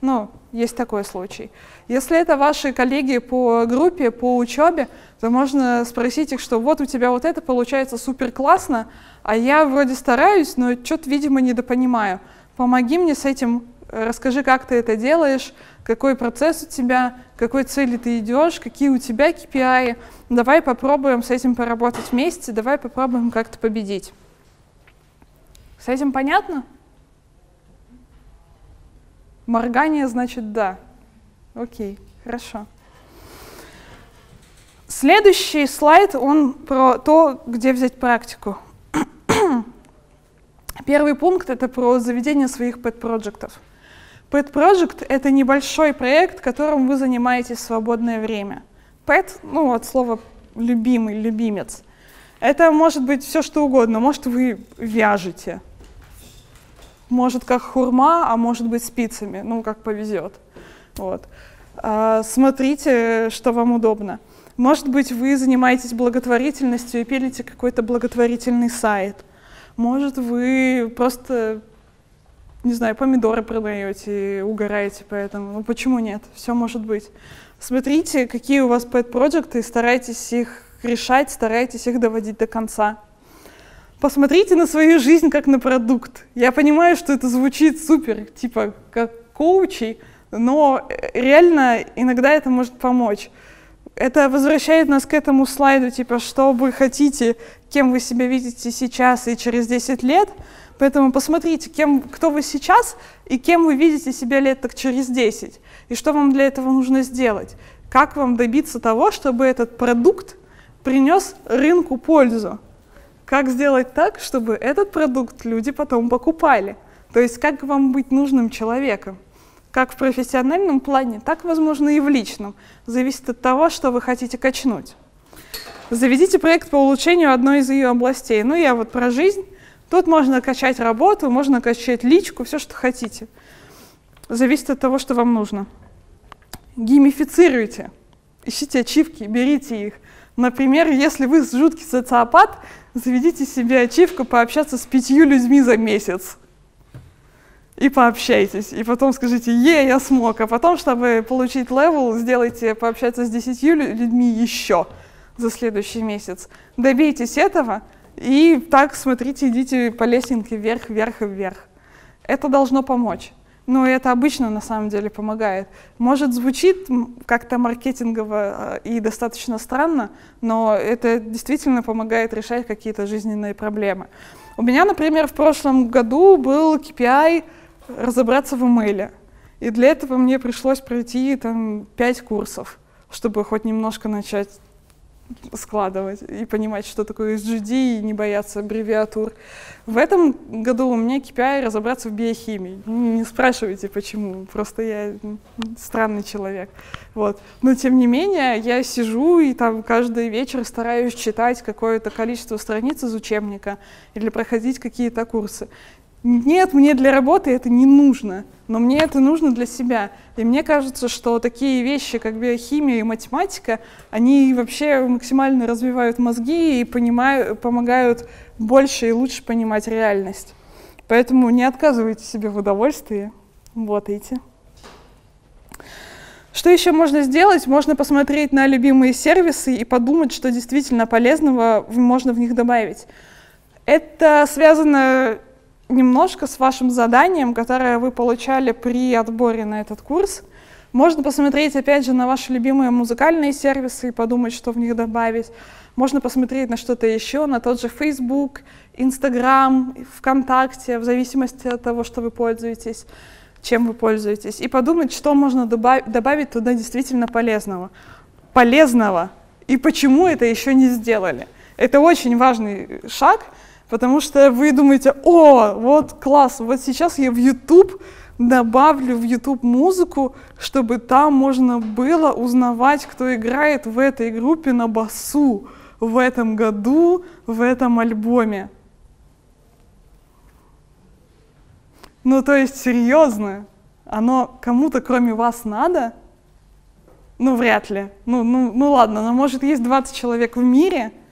Ну, есть такой случай. Если это ваши коллеги по группе, по учебе, то можно спросить их, что вот у тебя вот это получается супер классно, а я вроде стараюсь, но что-то, видимо, недопонимаю. Помоги мне с этим, расскажи, как ты это делаешь, какой процесс у тебя, какой цели ты идешь, какие у тебя KPI. Давай попробуем с этим поработать вместе, давай попробуем как-то победить. С этим понятно? Моргание значит да. Окей, хорошо. Следующий слайд, он про то, где взять практику. <clears throat> Первый пункт — это про заведение своих пэт-проектов. Pet Project — это небольшой проект, которым вы занимаетесь в свободное время. Pet, ну, от слова любимый, любимец. Это может быть все что угодно. Может, вы вяжете. Может, как хурма, а может быть, спицами. Ну, как повезет. Вот. А, смотрите, что вам удобно. Может быть, вы занимаетесь благотворительностью и пилите какой-то благотворительный сайт. Может, вы просто, не знаю, помидоры продаете угораете поэтому. Ну, почему нет? Все может быть. Смотрите, какие у вас pet-проекты, и старайтесь их решать, старайтесь их доводить до конца. Посмотрите на свою жизнь как на продукт. Я понимаю, что это звучит супер, типа как коучей, но реально иногда это может помочь. Это возвращает нас к этому слайду, типа, что вы хотите, кем вы себя видите сейчас и через 10 лет. Поэтому посмотрите, кем, кто вы сейчас и кем вы видите себя лет так через 10. И что вам для этого нужно сделать. Как вам добиться того, чтобы этот продукт принес рынку пользу. Как сделать так, чтобы этот продукт люди потом покупали? То есть как вам быть нужным человеком? Как в профессиональном плане, так, возможно, и в личном. Зависит от того, что вы хотите качнуть. Заведите проект по улучшению одной из ее областей. Ну, я вот про жизнь. Тут можно качать работу, можно качать личку, все, что хотите. Зависит от того, что вам нужно. Геймифицируйте. Ищите ачивки, берите их. Например, если вы жуткий социопат, заведите себе ачивку пообщаться с пятью людьми за месяц. И пообщайтесь. И потом скажите, yeah, я смог. А потом, чтобы получить level, сделайте пообщаться с десятью людьми еще за следующий месяц. Добейтесь этого, и так смотрите, идите по лесенке вверх, вверх и вверх. Это должно помочь. Но это обычно на самом деле помогает. Может, звучит как-то маркетингово э, и достаточно странно, но это действительно помогает решать какие-то жизненные проблемы. У меня, например, в прошлом году был KPI разобраться в имейле. И для этого мне пришлось пройти там пять курсов, чтобы хоть немножко начать складывать и понимать, что такое SGD, и не бояться аббревиатур. В этом году у меня KPI разобраться в биохимии. Не спрашивайте, почему, просто я странный человек. Вот. Но тем не менее, я сижу и там каждый вечер стараюсь читать какое-то количество страниц из учебника или проходить какие-то курсы. Нет, мне для работы это не нужно, но мне это нужно для себя. И мне кажется, что такие вещи, как биохимия и математика, они вообще максимально развивают мозги и понимают, помогают больше и лучше понимать реальность. Поэтому не отказывайте себе в удовольствии, работайте. Что еще можно сделать? Можно посмотреть на любимые сервисы и подумать, что действительно полезного можно в них добавить. Это связано немножко с вашим заданием, которое вы получали при отборе на этот курс. Можно посмотреть, опять же, на ваши любимые музыкальные сервисы и подумать, что в них добавить. Можно посмотреть на что-то еще, на тот же Facebook, Instagram, ВКонтакте, в зависимости от того, что вы пользуетесь, чем вы пользуетесь, и подумать, что можно добав- добавить туда действительно полезного. Полезного. И почему это еще не сделали. Это очень важный шаг — Потому что вы думаете, о, вот класс, вот сейчас я в YouTube добавлю в YouTube музыку, чтобы там можно было узнавать, кто играет в этой группе на басу в этом году, в этом альбоме. Ну, то есть, серьезно, оно кому-то кроме вас надо? Ну, вряд ли. Ну, ну, ну ладно, но может есть 20 человек в мире —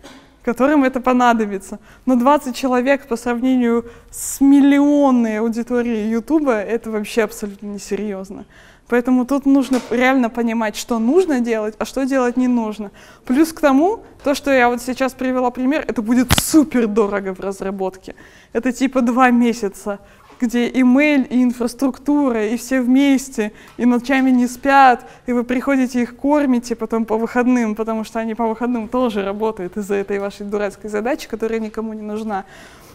которым это понадобится. Но 20 человек по сравнению с миллионной аудиторией Ютуба это вообще абсолютно несерьезно. Поэтому тут нужно реально понимать, что нужно делать, а что делать не нужно. Плюс к тому, то, что я вот сейчас привела пример, это будет супер дорого в разработке. Это типа два месяца где имейл и инфраструктура, и все вместе, и ночами не спят, и вы приходите их кормите потом по выходным, потому что они по выходным тоже работают из-за этой вашей дурацкой задачи, которая никому не нужна.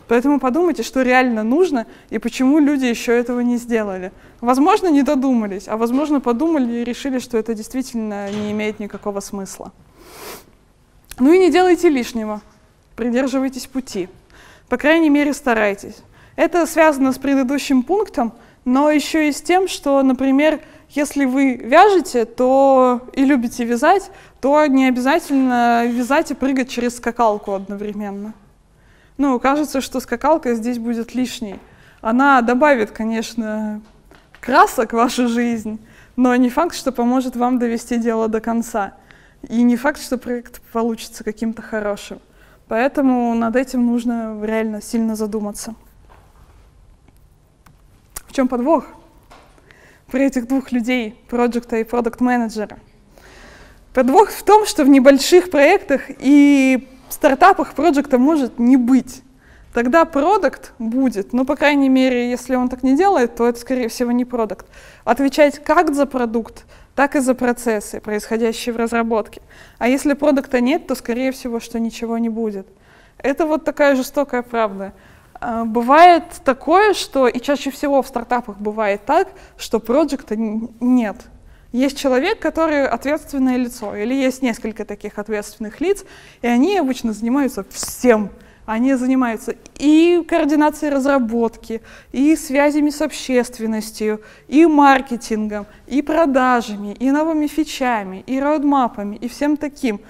Поэтому подумайте, что реально нужно и почему люди еще этого не сделали. Возможно, не додумались, а возможно, подумали и решили, что это действительно не имеет никакого смысла. Ну и не делайте лишнего. Придерживайтесь пути. По крайней мере, старайтесь. Это связано с предыдущим пунктом, но еще и с тем, что, например, если вы вяжете то и любите вязать, то не обязательно вязать и прыгать через скакалку одновременно. Ну, кажется, что скакалка здесь будет лишней. Она добавит, конечно, красок в вашу жизнь, но не факт, что поможет вам довести дело до конца. И не факт, что проект получится каким-то хорошим. Поэтому над этим нужно реально сильно задуматься. Чем подвох? Про этих двух людей, проекта и продукт-менеджера. Подвох в том, что в небольших проектах и стартапах проекта может не быть. Тогда продукт будет, ну, по крайней мере, если он так не делает, то это, скорее всего, не продукт. Отвечать как за продукт, так и за процессы, происходящие в разработке. А если продукта нет, то, скорее всего, что ничего не будет. Это вот такая жестокая правда. А, бывает такое, что, и чаще всего в стартапах бывает так, что проекта нет. Есть человек, который ответственное лицо, или есть несколько таких ответственных лиц, и они обычно занимаются всем. Они занимаются и координацией разработки, и связями с общественностью, и маркетингом, и продажами, и новыми фичами, и роудмапами, и всем таким.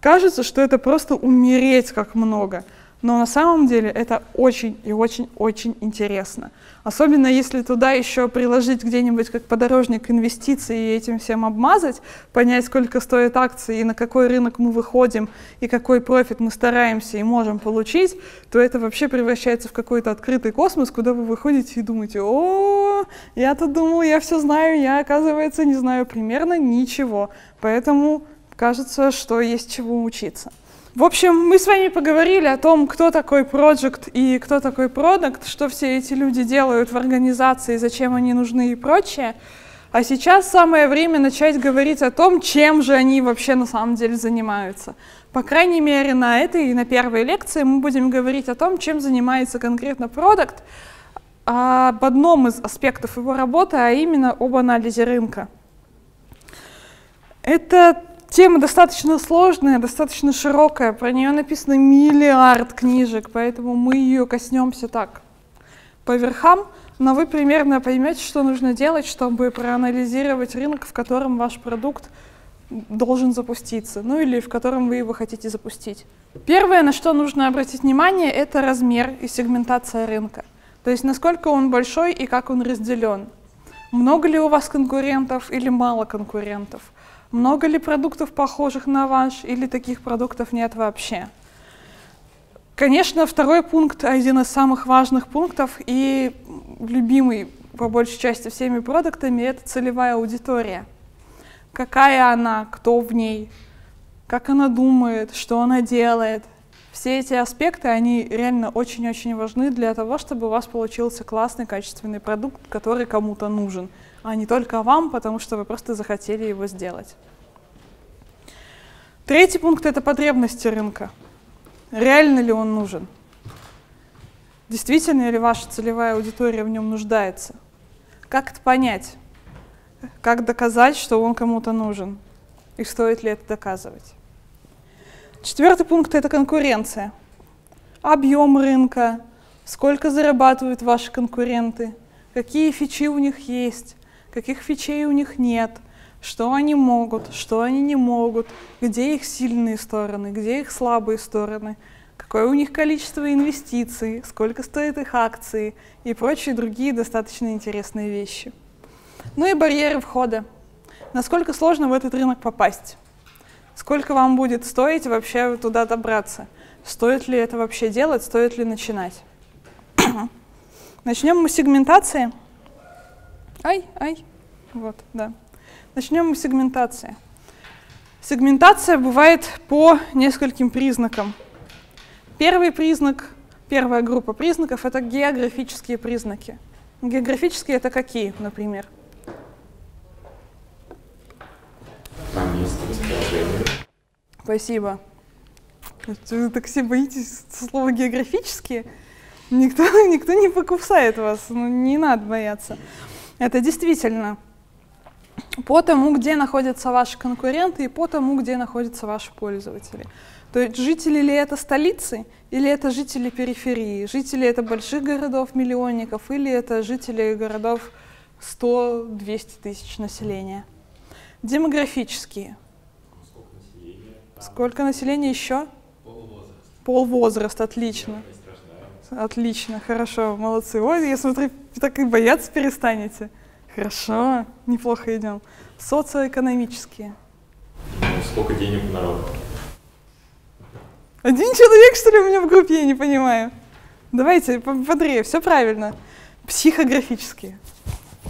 Кажется, что это просто умереть как много – но на самом деле это очень и очень-очень интересно. Особенно если туда еще приложить где-нибудь как подорожник инвестиций и этим всем обмазать, понять, сколько стоят акции и на какой рынок мы выходим, и какой профит мы стараемся и можем получить, то это вообще превращается в какой-то открытый космос, куда вы выходите и думаете, о, я тут думал, я все знаю, я, оказывается, не знаю примерно ничего. Поэтому кажется, что есть чего учиться. В общем, мы с вами поговорили о том, кто такой проект и кто такой продукт, что все эти люди делают в организации, зачем они нужны и прочее. А сейчас самое время начать говорить о том, чем же они вообще на самом деле занимаются. По крайней мере, на этой и на первой лекции мы будем говорить о том, чем занимается конкретно продукт, об одном из аспектов его работы, а именно об анализе рынка. Это Тема достаточно сложная, достаточно широкая, про нее написано миллиард книжек, поэтому мы ее коснемся так, по верхам, но вы примерно поймете, что нужно делать, чтобы проанализировать рынок, в котором ваш продукт должен запуститься, ну или в котором вы его хотите запустить. Первое, на что нужно обратить внимание, это размер и сегментация рынка. То есть насколько он большой и как он разделен. Много ли у вас конкурентов или мало конкурентов? Много ли продуктов похожих на ваш или таких продуктов нет вообще? Конечно, второй пункт один из самых важных пунктов и любимый по большей части всеми продуктами — это целевая аудитория. Какая она, кто в ней, как она думает, что она делает. Все эти аспекты, они реально очень-очень важны для того, чтобы у вас получился классный, качественный продукт, который кому-то нужен — а не только вам, потому что вы просто захотели его сделать. Третий пункт — это потребности рынка. Реально ли он нужен? Действительно ли ваша целевая аудитория в нем нуждается? Как это понять? Как доказать, что он кому-то нужен? И стоит ли это доказывать? Четвертый пункт — это конкуренция. Объем рынка, сколько зарабатывают ваши конкуренты, какие фичи у них есть, каких фичей у них нет, что они могут, что они не могут, где их сильные стороны, где их слабые стороны, какое у них количество инвестиций, сколько стоят их акции и прочие другие достаточно интересные вещи. Ну и барьеры входа. Насколько сложно в этот рынок попасть? Сколько вам будет стоить вообще туда добраться? Стоит ли это вообще делать, стоит ли начинать? <clears throat> Начнем мы с сегментации. Ай, ай, вот, да. Начнем мы с сегментации. Сегментация бывает по нескольким признакам. Первый признак, первая группа признаков — это географические признаки. Географические — это какие, например? Спасибо. Вы так все боитесь слова географические? Никто, <laughs> никто не покусает вас, ну, не надо бояться. Это действительно по тому, где находятся ваши конкуренты и по тому, где находятся ваши пользователи. То есть жители ли это столицы или это жители периферии? Жители это больших городов-миллионников или это жители городов 100-200 тысяч населения? Демографические.
Сколько населения
еще?
Полвозраст.
Полвозраст, отлично. Отлично, хорошо, молодцы. Ой, я смотрю, так и бояться перестанете. Хорошо, неплохо идем. Социоэкономические.
Ну, сколько денег у народа?
Один человек, что ли, у меня в группе, я не понимаю. Давайте, бодрее, все правильно. Психографические.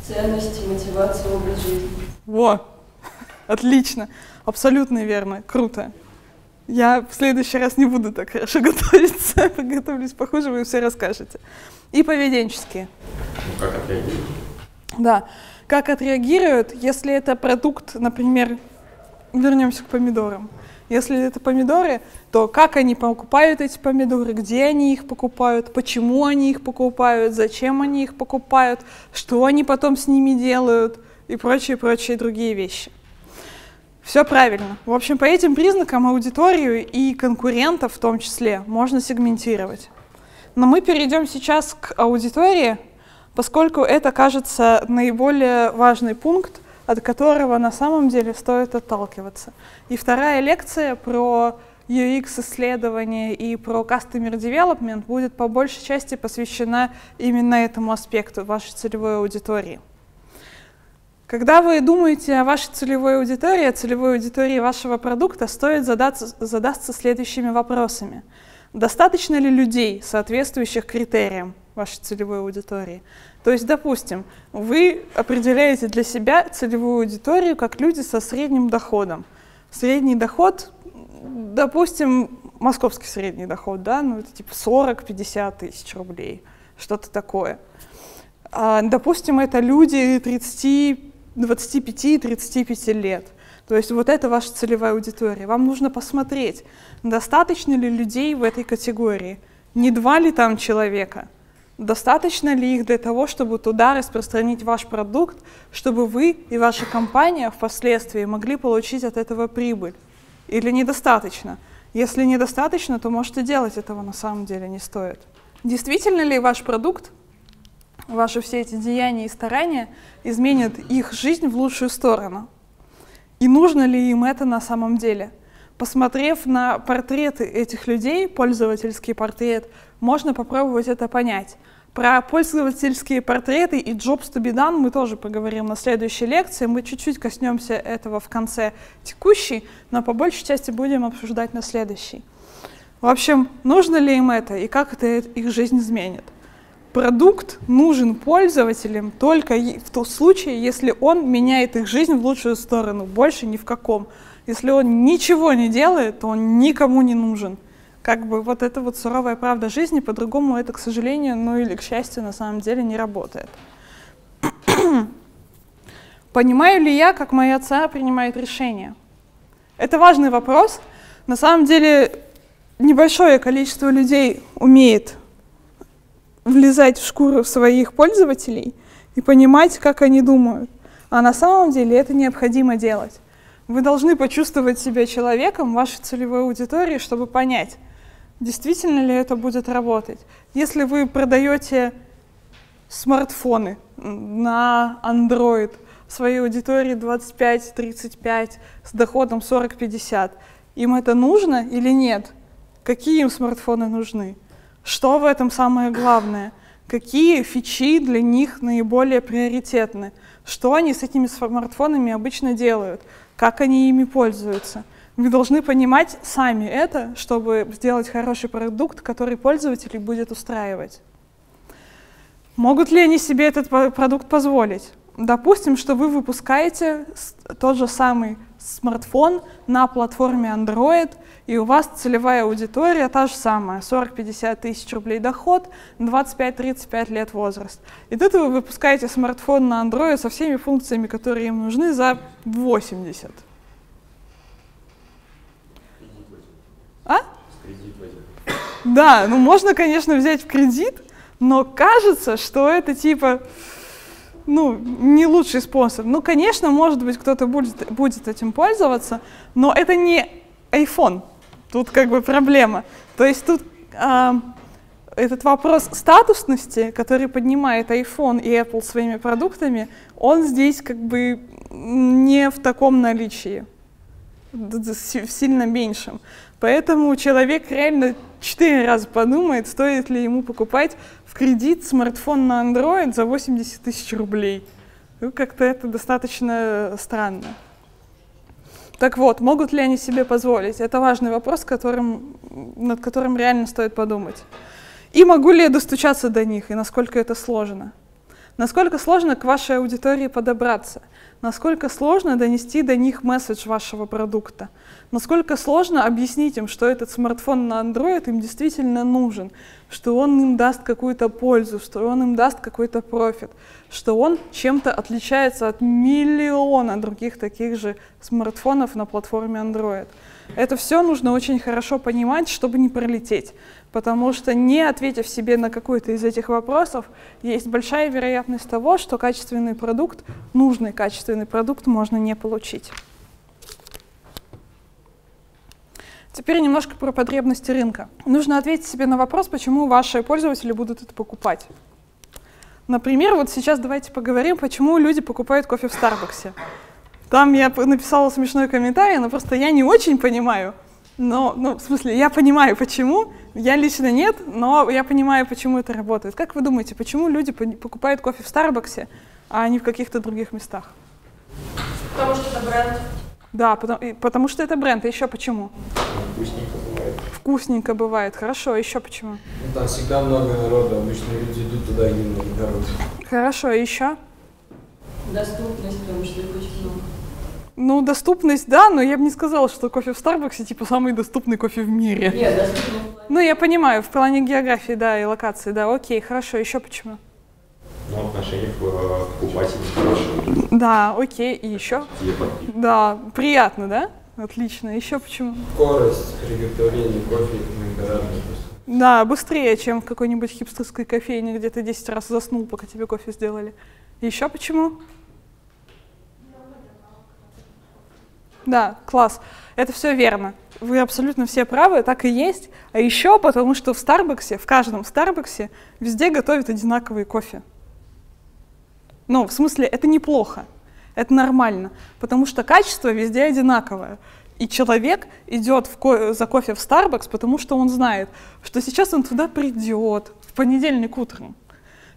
Ценности, мотивация, образ жизни.
Во, <laughs> отлично, абсолютно верно, круто. Я в следующий раз не буду так хорошо <laughs> готовиться, <laughs> подготовлюсь похуже, вы все расскажете. И поведенческие.
Ну, как отреагируют?
Да, как отреагируют, если это продукт, например, вернемся к помидорам. Если это помидоры, то как они покупают эти помидоры, где они их покупают, почему они их покупают, зачем они их покупают, что они потом с ними делают и прочие-прочие другие вещи. Все правильно. В общем, по этим признакам аудиторию и конкурентов в том числе можно сегментировать. Но мы перейдем сейчас к аудитории, поскольку это, кажется, наиболее важный пункт, от которого на самом деле стоит отталкиваться. И вторая лекция про UX-исследование и про Customer Development будет по большей части посвящена именно этому аспекту вашей целевой аудитории. Когда вы думаете о вашей целевой аудитории, о целевой аудитории вашего продукта, стоит задаться, задаться следующими вопросами. Достаточно ли людей, соответствующих критериям вашей целевой аудитории? То есть, допустим, вы определяете для себя целевую аудиторию как люди со средним доходом. Средний доход, допустим, московский средний доход, да, ну это типа 40-50 тысяч рублей, что-то такое. А, допустим, это люди 30 25-35 лет. То есть вот это ваша целевая аудитория. Вам нужно посмотреть, достаточно ли людей в этой категории, не два ли там человека, достаточно ли их для того, чтобы туда распространить ваш продукт, чтобы вы и ваша компания впоследствии могли получить от этого прибыль. Или недостаточно. Если недостаточно, то можете делать этого на самом деле не стоит. Действительно ли ваш продукт ваши все эти деяния и старания изменят их жизнь в лучшую сторону. И нужно ли им это на самом деле? Посмотрев на портреты этих людей, пользовательский портрет, можно попробовать это понять. Про пользовательские портреты и jobs to be done мы тоже поговорим на следующей лекции. Мы чуть-чуть коснемся этого в конце текущей, но по большей части будем обсуждать на следующей. В общем, нужно ли им это и как это их жизнь изменит? Продукт нужен пользователям только в том случае, если он меняет их жизнь в лучшую сторону, больше ни в каком. Если он ничего не делает, то он никому не нужен. Как бы вот это вот суровая правда жизни, по-другому это, к сожалению, ну или к счастью, на самом деле не работает. <clears throat> Понимаю ли я, как моя отца принимает решения? Это важный вопрос. На самом деле небольшое количество людей умеет влезать в шкуру своих пользователей и понимать, как они думают. А на самом деле это необходимо делать. Вы должны почувствовать себя человеком вашей целевой аудитории, чтобы понять, действительно ли это будет работать. Если вы продаете смартфоны на Android своей аудитории 25-35 с доходом 40-50, им это нужно или нет? Какие им смартфоны нужны? Что в этом самое главное? Какие фичи для них наиболее приоритетны? Что они с этими смартфонами обычно делают? Как они ими пользуются? Вы должны понимать сами это, чтобы сделать хороший продукт, который пользователей будет устраивать. Могут ли они себе этот продукт позволить? Допустим, что вы выпускаете тот же самый смартфон на платформе Android, и у вас целевая аудитория та же самая, 40-50 тысяч рублей доход, 25-35 лет возраст. И тут вы выпускаете смартфон на Android со всеми функциями, которые им нужны, за 80. А? Да, ну можно, конечно, взять в кредит, но кажется, что это типа ну, не лучший способ. Ну, конечно, может быть, кто-то будет, будет этим пользоваться, но это не iPhone. Тут как бы проблема. То есть тут э, этот вопрос статусности, который поднимает iPhone и Apple своими продуктами, он здесь как бы не в таком наличии, в сильно меньшем. Поэтому человек реально четыре раза подумает, стоит ли ему покупать в кредит смартфон на Android за 80 тысяч рублей. Ну, как-то это достаточно странно. Так вот, могут ли они себе позволить? Это важный вопрос, которым, над которым реально стоит подумать. И могу ли я достучаться до них, и насколько это сложно? Насколько сложно к вашей аудитории подобраться? Насколько сложно донести до них месседж вашего продукта? Насколько сложно объяснить им, что этот смартфон на Android им действительно нужен, что он им даст какую-то пользу, что он им даст какой-то профит, что он чем-то отличается от миллиона других таких же смартфонов на платформе Android. Это все нужно очень хорошо понимать, чтобы не пролететь, потому что не ответив себе на какой-то из этих вопросов, есть большая вероятность того, что качественный продукт, нужный качественный продукт можно не получить. Теперь немножко про потребности рынка. Нужно ответить себе на вопрос, почему ваши пользователи будут это покупать. Например, вот сейчас давайте поговорим, почему люди покупают кофе в Старбаксе. Там я написала смешной комментарий, но просто я не очень понимаю. Но, ну, в смысле, я понимаю, почему. Я лично нет, но я понимаю, почему это работает. Как вы думаете, почему люди покупают кофе в Старбаксе, а не в каких-то других местах?
Потому что это бренд.
Да, потому, потому что это бренд. А еще почему?
Вкусненько бывает.
Вкусненько бывает. Хорошо, еще почему?
Ну, там всегда много народу, обычно люди идут туда именно народ.
Хорошо, а еще?
Доступность, потому что их очень много.
Ну, доступность, да, но я бы не сказала, что кофе в Старбаксе типа самый доступный кофе в мире.
Нет, плане-
Ну, я понимаю, в плане географии, да, и локации, да, окей, хорошо, еще почему?
Ну, отношение к э, покупателю хорошее.
Да, окей, и еще? Да, приятно, да? Отлично, еще почему?
Скорость приготовления кофе просто.
Да, быстрее, чем в какой-нибудь хипстерской кофейне, где ты 10 раз заснул, пока тебе кофе сделали. Еще почему? Да, класс. Это все верно. Вы абсолютно все правы, так и есть. А еще потому, что в Старбаксе, в каждом Старбаксе, везде готовят одинаковый кофе. Ну, в смысле, это неплохо, это нормально, потому что качество везде одинаковое. И человек идет в ко- за кофе в Starbucks, потому что он знает, что сейчас он туда придет в понедельник утром.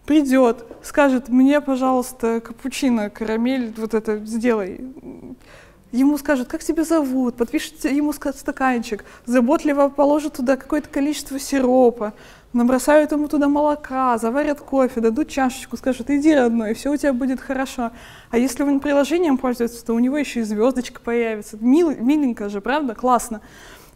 Придет, скажет, мне, пожалуйста, капучино, карамель, вот это сделай. Ему скажут, как тебя зовут, подпишет ему стаканчик, заботливо положат туда какое-то количество сиропа, набросают ему туда молока, заварят кофе, дадут чашечку, скажут, иди, родной, все у тебя будет хорошо. А если он приложением пользуется, то у него еще и звездочка появится. Мил, миленько же, правда? Классно.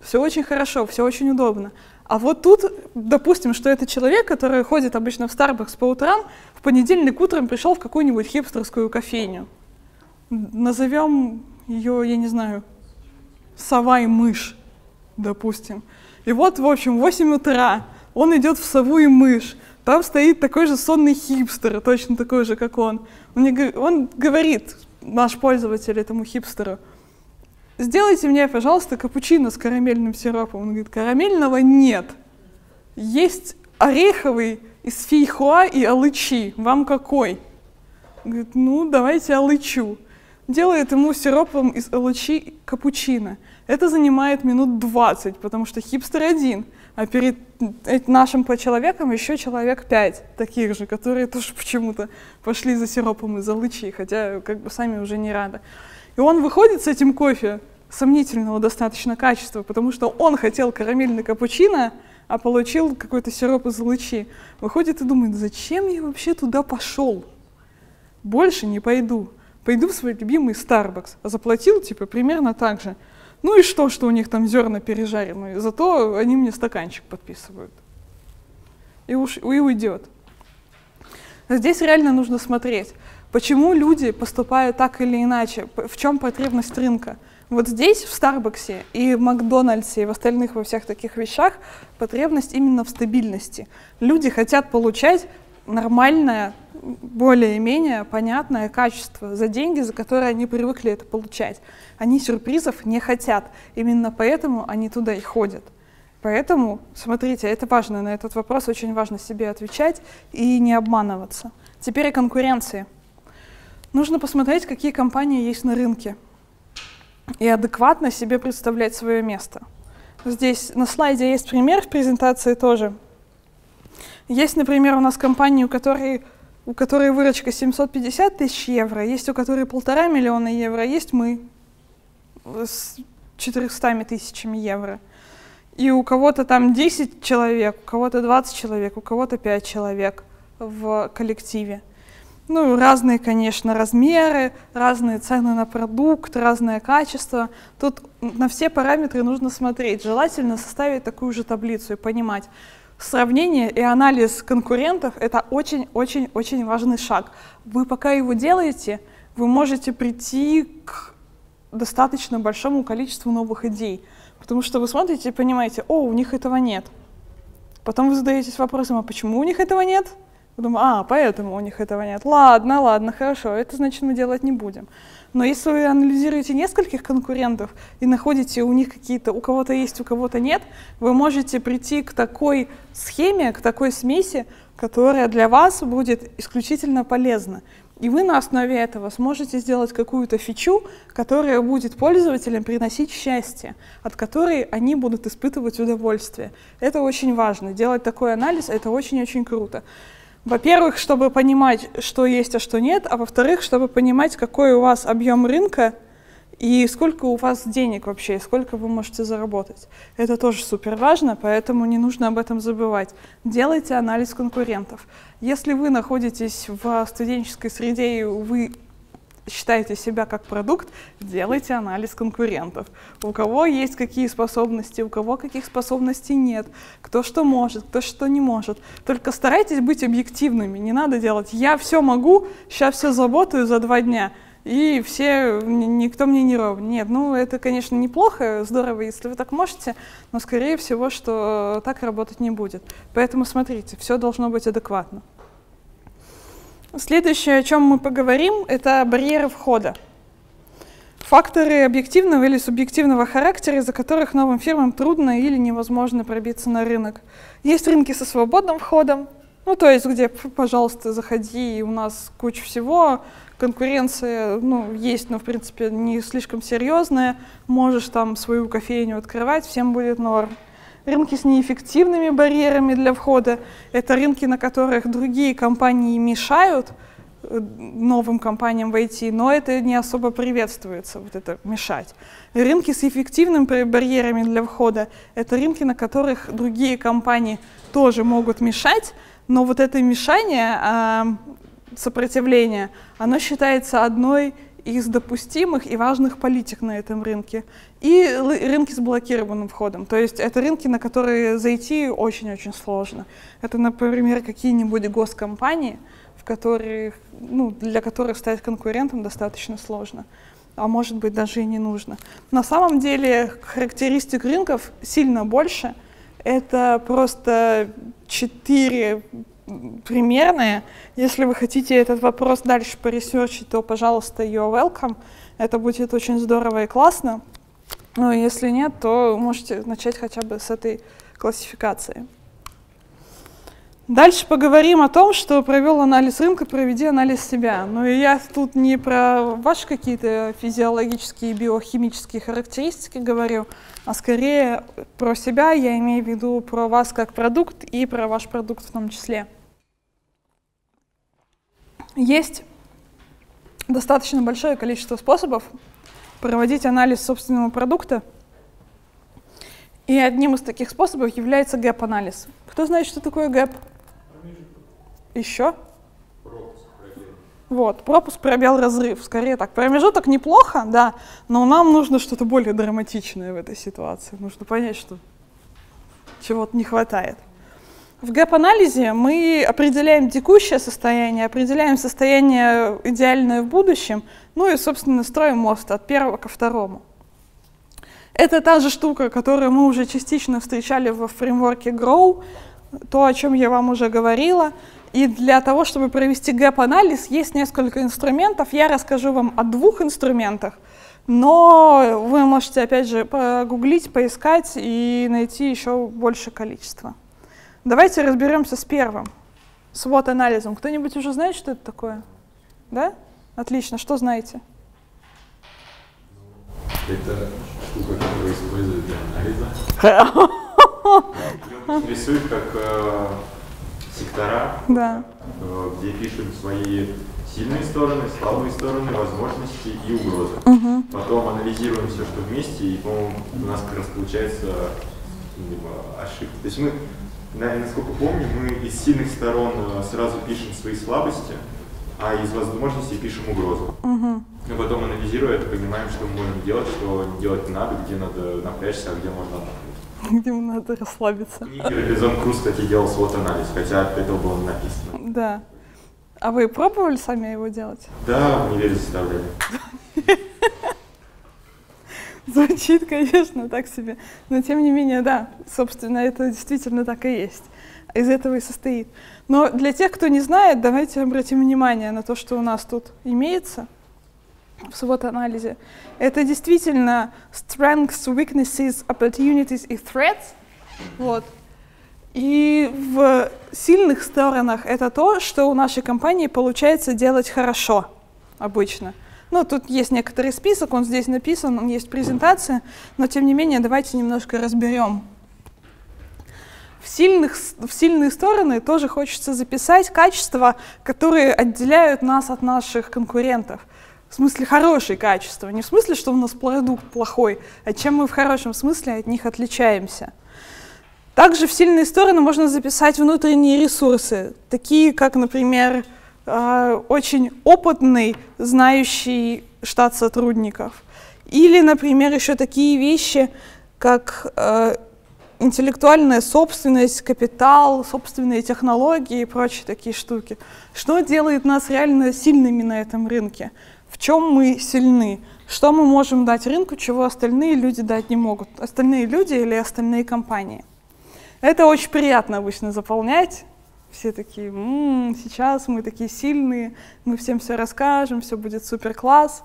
Все очень хорошо, все очень удобно. А вот тут, допустим, что это человек, который ходит обычно в Starbucks по утрам, в понедельник утром пришел в какую-нибудь хипстерскую кофейню. Назовем ее, я не знаю, сова и мышь, допустим. И вот, в общем, 8 утра, он идет в сову и мышь. Там стоит такой же сонный хипстер, точно такой же, как он. Он, он говорит, наш пользователь этому хипстеру, сделайте мне, пожалуйста, капучино с карамельным сиропом. Он говорит, карамельного нет. Есть ореховый из фейхуа и алычи. Вам какой? Он Говорит, ну, давайте алычу. Делает ему сиропом из алычи капучино. Это занимает минут 20, потому что хипстер один, а перед нашим по человеком еще человек пять таких же, которые тоже <laughs> почему-то пошли за сиропом из алычи, хотя как бы сами уже не рады. И он выходит с этим кофе сомнительного достаточно качества, потому что он хотел карамельный капучино, а получил какой-то сироп из алычи. Выходит и думает, зачем я вообще туда пошел? Больше не пойду. Пойду в свой любимый Starbucks. А заплатил, типа, примерно так же. Ну и что, что у них там зерна пережаренные? Зато они мне стаканчик подписывают. И, уж, и уйдет. Здесь реально нужно смотреть, почему люди поступают так или иначе, в чем потребность рынка. Вот здесь, в Старбаксе и в Макдональдсе и в остальных во всех таких вещах потребность именно в стабильности. Люди хотят получать нормальное, более-менее понятное качество за деньги, за которые они привыкли это получать. Они сюрпризов не хотят. Именно поэтому они туда и ходят. Поэтому, смотрите, это важно, на этот вопрос очень важно себе отвечать и не обманываться. Теперь о конкуренции. Нужно посмотреть, какие компании есть на рынке и адекватно себе представлять свое место. Здесь на слайде есть пример в презентации тоже. Есть, например, у нас компании, у которой, у которой выручка 750 тысяч евро, есть у которой полтора миллиона евро, есть мы с 400 тысячами евро. И у кого-то там 10 человек, у кого-то 20 человек, у кого-то 5 человек в коллективе. Ну, разные, конечно, размеры, разные цены на продукт, разное качество. Тут на все параметры нужно смотреть. Желательно составить такую же таблицу и понимать. Сравнение и анализ конкурентов — это очень-очень-очень важный шаг. Вы пока его делаете, вы можете прийти к достаточно большому количеству новых идей. Потому что вы смотрите и понимаете, о, у них этого нет. Потом вы задаетесь вопросом, а почему у них этого нет? Думаю, а, поэтому у них этого нет. Ладно, ладно, хорошо, это значит мы делать не будем. Но если вы анализируете нескольких конкурентов и находите у них какие-то, у кого-то есть, у кого-то нет, вы можете прийти к такой схеме, к такой смеси, которая для вас будет исключительно полезна. И вы на основе этого сможете сделать какую-то фичу, которая будет пользователям приносить счастье, от которой они будут испытывать удовольствие. Это очень важно. Делать такой анализ — это очень-очень круто. Во-первых, чтобы понимать, что есть, а что нет, а во-вторых, чтобы понимать, какой у вас объем рынка и сколько у вас денег вообще, и сколько вы можете заработать. Это тоже супер важно, поэтому не нужно об этом забывать. Делайте анализ конкурентов. Если вы находитесь в студенческой среде и вы считаете себя как продукт, делайте анализ конкурентов. У кого есть какие способности, у кого каких способностей нет, кто что может, кто что не может. Только старайтесь быть объективными, не надо делать «я все могу, сейчас все заботаю за два дня» и все, никто мне не ровен. Нет, ну это, конечно, неплохо, здорово, если вы так можете, но скорее всего, что так работать не будет. Поэтому смотрите, все должно быть адекватно. Следующее, о чем мы поговорим, это барьеры входа. Факторы объективного или субъективного характера, из-за которых новым фирмам трудно или невозможно пробиться на рынок. Есть рынки со свободным входом, ну то есть где, пожалуйста, заходи, у нас куча всего, конкуренция, ну, есть, но, в принципе, не слишком серьезная, можешь там свою кофейню открывать, всем будет норм. Рынки с неэффективными барьерами для входа — это рынки, на которых другие компании мешают э, новым компаниям войти, но это не особо приветствуется, вот это мешать. Рынки с эффективными барьерами для входа — это рынки, на которых другие компании тоже могут мешать, но вот это мешание, а, сопротивление, оно считается одной из допустимых и важных политик на этом рынке. И рынки с блокированным входом. То есть это рынки, на которые зайти очень-очень сложно. Это, например, какие-нибудь госкомпании, в которых, ну, для которых стать конкурентом достаточно сложно. А может быть даже и не нужно. На самом деле характеристик рынков сильно больше. Это просто четыре примерные. Если вы хотите этот вопрос дальше поресерчить, то, пожалуйста, you're welcome. Это будет очень здорово и классно. Но если нет, то можете начать хотя бы с этой классификации. Дальше поговорим о том, что провел анализ рынка, проведи анализ себя. Но я тут не про ваши какие-то физиологические, биохимические характеристики говорю, а скорее про себя, я имею в виду про вас как продукт и про ваш продукт в том числе. Есть достаточно большое количество способов проводить анализ собственного продукта, и одним из таких способов является gap-анализ. Кто знает, что такое gap? Еще? Вот, пропуск, пробел, разрыв. Скорее так. Промежуток неплохо, да, но нам нужно что-то более драматичное в этой ситуации. Нужно понять, что чего-то не хватает. В gap-анализе мы определяем текущее состояние, определяем состояние идеальное в будущем, ну и, собственно, строим мост от первого ко второму. Это та же штука, которую мы уже частично встречали во фреймворке GROW, то, о чем я вам уже говорила. И для того, чтобы провести gap-анализ, есть несколько инструментов. Я расскажу вам о двух инструментах, но вы можете, опять же, погуглить, поискать и найти еще больше количества. Давайте разберемся с первым, с вот-анализом. Кто-нибудь уже знает, что это такое? Да? Отлично. Что знаете?
Это штука, которую используют для анализа. <laughs> Рисует как э, сектора,
Да.
э, где пишут свои сильные стороны, слабые стороны, возможности и угрозы. Потом анализируем все, что вместе, и, по-моему, у нас как раз получается либо ошибка. То есть мы, на- насколько помню, мы из сильных сторон э, сразу пишем свои слабости, а из возможностей пишем угрозу.
Мгм.
Мы потом, анализируя это, понимаем, что мы можем делать, что делать не надо, где надо напрячься, а где можно отдохнуть.
Где надо расслабиться.
В книге Робинзон Круз, кстати, делал свод-анализ, хотя этого было не написано.
Да. А вы пробовали сами его делать?
Да, в универе заставляли. <laughs> <laughs>
Звучит, конечно, так себе. Но тем не менее, да, собственно, это действительно так и есть. Из этого и состоит. Но для тех, кто не знает, давайте обратим внимание на то, что у нас тут имеется в SWOT-анализе. Это действительно strengths, weaknesses, opportunities и threats. Вот. И в сильных сторонах это то, что у нашей компании получается делать хорошо обычно. Ну, тут есть некоторый список, он здесь написан, он есть презентация, но тем не менее давайте немножко разберем. В, сильных, в сильные стороны тоже хочется записать качества, которые отделяют нас от наших конкурентов. В смысле хорошие качества, не в смысле, что у нас продукт плохой, а чем мы в хорошем смысле от них отличаемся. Также в сильные стороны можно записать внутренние ресурсы, такие как, например, очень опытный, знающий штат сотрудников. Или, например, еще такие вещи, как э, интеллектуальная собственность, капитал, собственные технологии и прочие такие штуки. Что делает нас реально сильными на этом рынке? В чем мы сильны? Что мы можем дать рынку, чего остальные люди дать не могут? Остальные люди или остальные компании? Это очень приятно обычно заполнять. Все такие, «М, сейчас мы такие сильные, мы всем все расскажем, все будет супер класс.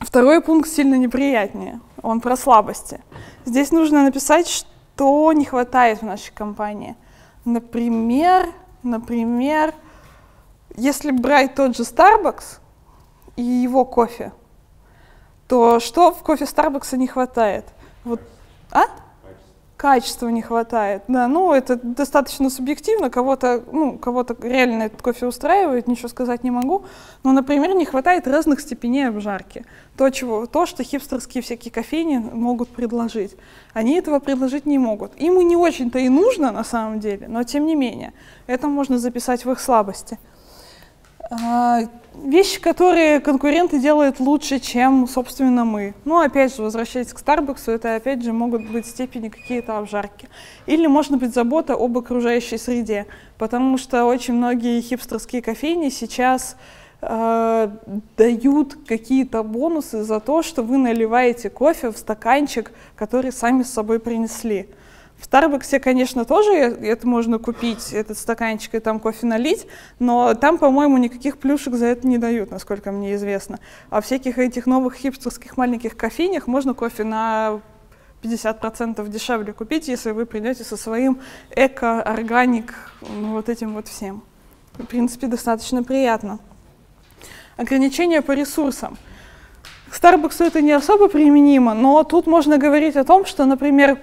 Второй пункт сильно неприятнее. Он про слабости. Здесь нужно написать, что не хватает в нашей компании. Например, например, если брать тот же Starbucks и его кофе, то что в кофе Starbucks не хватает? Вот, а? Качества не хватает. Да, ну это достаточно субъективно, кого-то, ну, кого-то реально этот кофе устраивает, ничего сказать не могу. Но, например, не хватает разных степеней обжарки. То, чего, то, что хипстерские всякие кофейни могут предложить. Они этого предложить не могут. Им и не очень-то и нужно на самом деле, но тем не менее, это можно записать в их слабости. А, вещи, которые конкуренты делают лучше, чем, собственно, мы. Ну, опять же, возвращаясь к Starbucks, это, опять же, могут быть степени какие-то обжарки. Или, может быть, забота об окружающей среде, потому что очень многие хипстерские кофейни сейчас э, дают какие-то бонусы за то, что вы наливаете кофе в стаканчик, который сами с собой принесли. В Старбаксе, конечно, тоже это можно купить, этот стаканчик, и там кофе налить, но там, по-моему, никаких плюшек за это не дают, насколько мне известно. А всяких этих новых хипстерских маленьких кофейнях можно кофе на 50% дешевле купить, если вы придете со своим эко, органик, ну, вот этим вот всем. В принципе, достаточно приятно. Ограничения по ресурсам. К Starbucks это не особо применимо, но тут можно говорить о том, что, например,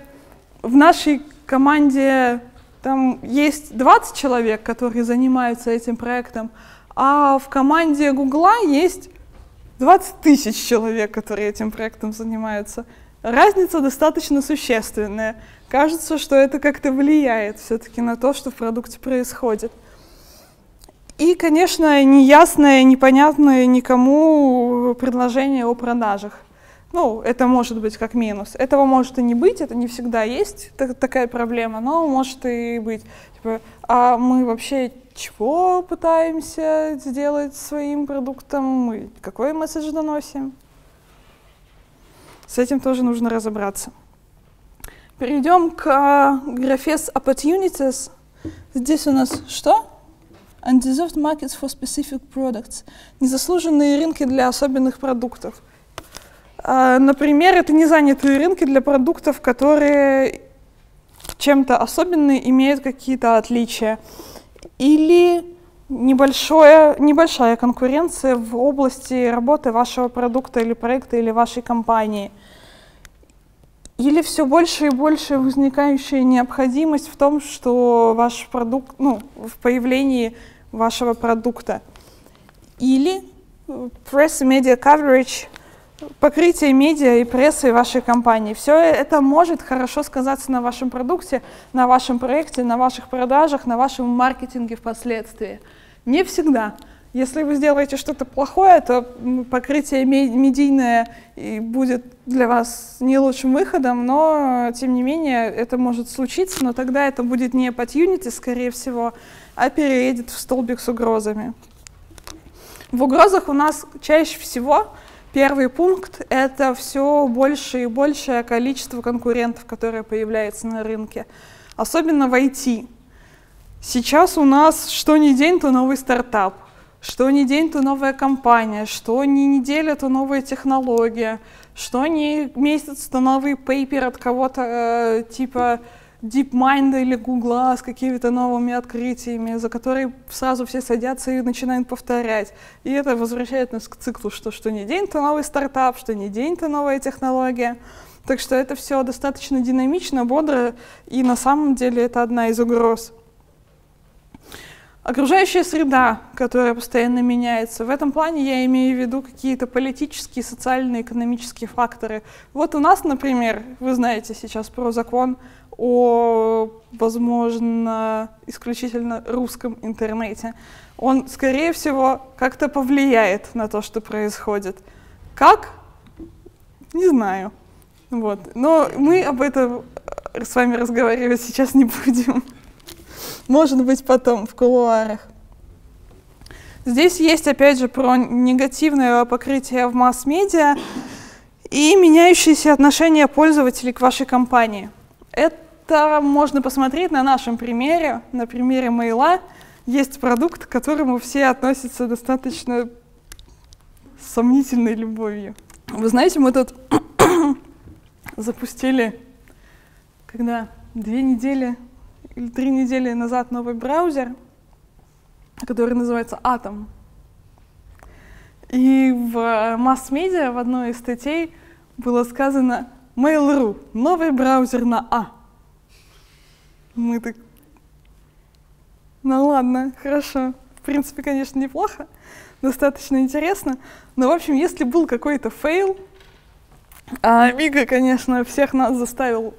в нашей команде там есть 20 человек, которые занимаются этим проектом, а в команде Гугла есть 20 тысяч человек, которые этим проектом занимаются. Разница достаточно существенная. Кажется, что это как-то влияет все-таки на то, что в продукте происходит. И, конечно, неясное, непонятное никому предложение о продажах. Ну, это может быть как минус. Этого может и не быть, это не всегда есть та- такая проблема, но может и быть. Типа, а мы вообще чего пытаемся сделать своим продуктом? Мы какой месседж доносим? С этим тоже нужно разобраться. Перейдем к а, графе с opportunities. Здесь у нас что? Undeserved markets for specific products. Незаслуженные рынки для особенных продуктов. А, Например, это незанятые рынки для продуктов, которые чем-то особенные, имеют какие-то отличия. Или небольшое, небольшая конкуренция в области работы вашего продукта или проекта или вашей компании. Или все больше и больше возникающая необходимость в том, что ваш продукт, ну, в появлении вашего продукта. Или press media coverage, покрытие медиа и прессы вашей компании. Все это может хорошо сказаться на вашем продукте, на вашем проекте, на ваших продажах, на вашем маркетинге впоследствии. Не всегда. Если вы сделаете что-то плохое, то покрытие ме- медийное будет для вас не лучшим выходом, но тем не менее это может случиться, но тогда это будет не opportunity, скорее всего, а переедет в столбик с угрозами. В угрозах у нас чаще всего первый пункт — это все больше и большее количество конкурентов, которые появляются на рынке, особенно в IT. Сейчас у нас что ни день, то новый стартап, что ни день, то новая компания, что ни неделя, то новая технология, что ни месяц, то новый пейпер от кого-то э, типа DeepMind или Гугла с какими-то новыми открытиями, за которые сразу все садятся и начинают повторять. И это возвращает нас к циклу, что что ни день, то новый стартап, что ни день, то новая технология. Так что это все достаточно динамично, бодро, и на самом деле это одна из угроз. Окружающая среда, которая постоянно меняется. В этом плане я имею в виду какие-то политические, социальные, экономические факторы. Вот у нас, например, вы знаете сейчас про закон о, возможно, исключительно русском интернете. Он, скорее всего, как-то повлияет на то, что происходит. Как? Не знаю. Вот. Но мы об этом э, с вами разговаривать сейчас не будем. Может быть, потом, в кулуарах. Здесь есть, опять же, про негативное покрытие в масс-медиа и меняющиеся отношения пользователей к вашей компании. Это можно посмотреть на нашем примере, на примере мейла. Есть продукт, к которому все относятся достаточно сомнительной любовью. Вы знаете, мы тут <coughs> запустили, когда две недели или три недели назад новый браузер, который называется Atom. И в масс-медиа в одной из статей было сказано Mail.ru, новый браузер на А. Мы так, ну ладно, хорошо. В принципе, конечно, неплохо, достаточно интересно. Но, в общем, если был какой-то фейл, Амиго, конечно, всех нас заставил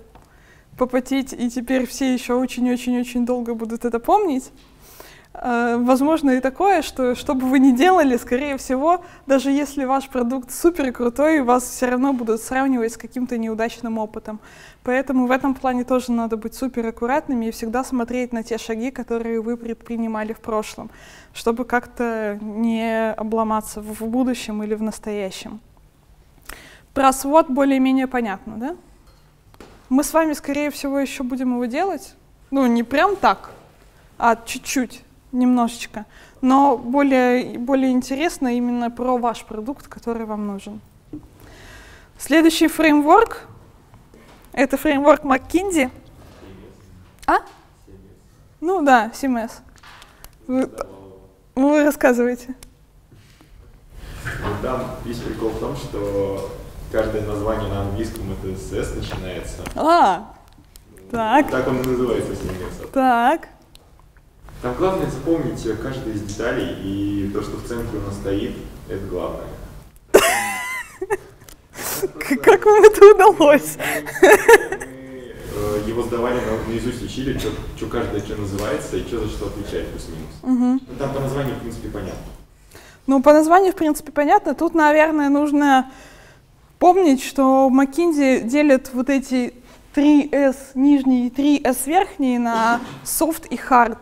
попотеть, и теперь все еще очень-очень-очень долго будут это помнить. Э, Возможно и такое, что что бы вы ни делали, скорее всего, даже если ваш продукт супер крутой, вас все равно будут сравнивать с каким-то неудачным опытом. Поэтому в этом плане тоже надо быть супер аккуратными и всегда смотреть на те шаги, которые вы предпринимали в прошлом, чтобы как-то не обломаться в будущем или в настоящем. Про свод более-менее понятно, да? Мы с вами, скорее всего, еще будем его делать. Ну, не прям так, а чуть-чуть, немножечко. Но более, более интересно именно про ваш продукт, который вам нужен. Следующий фреймворк — это фреймворк McKinsey. А? Ну да, CMS. Вы, ну, вы рассказывайте.
Вот там весь прикол в том, что каждое название на английском это с S начинается.
А, так,
Так он и называется CMS.
так.
Там главное запомнить каждую из деталей, и то, что в центре у нас стоит, это главное.
Как вам это удалось?
Мы э, его сдавали, на- наизусть учили, что каждое что называется и что за что отвечает плюс-минус. Ну, Там по названию, в принципе, понятно.
Ну, по названию, в принципе, понятно. Тут, наверное, нужно помнить, что McKinsey делит вот эти 3S нижние и 3S верхние на soft и hard.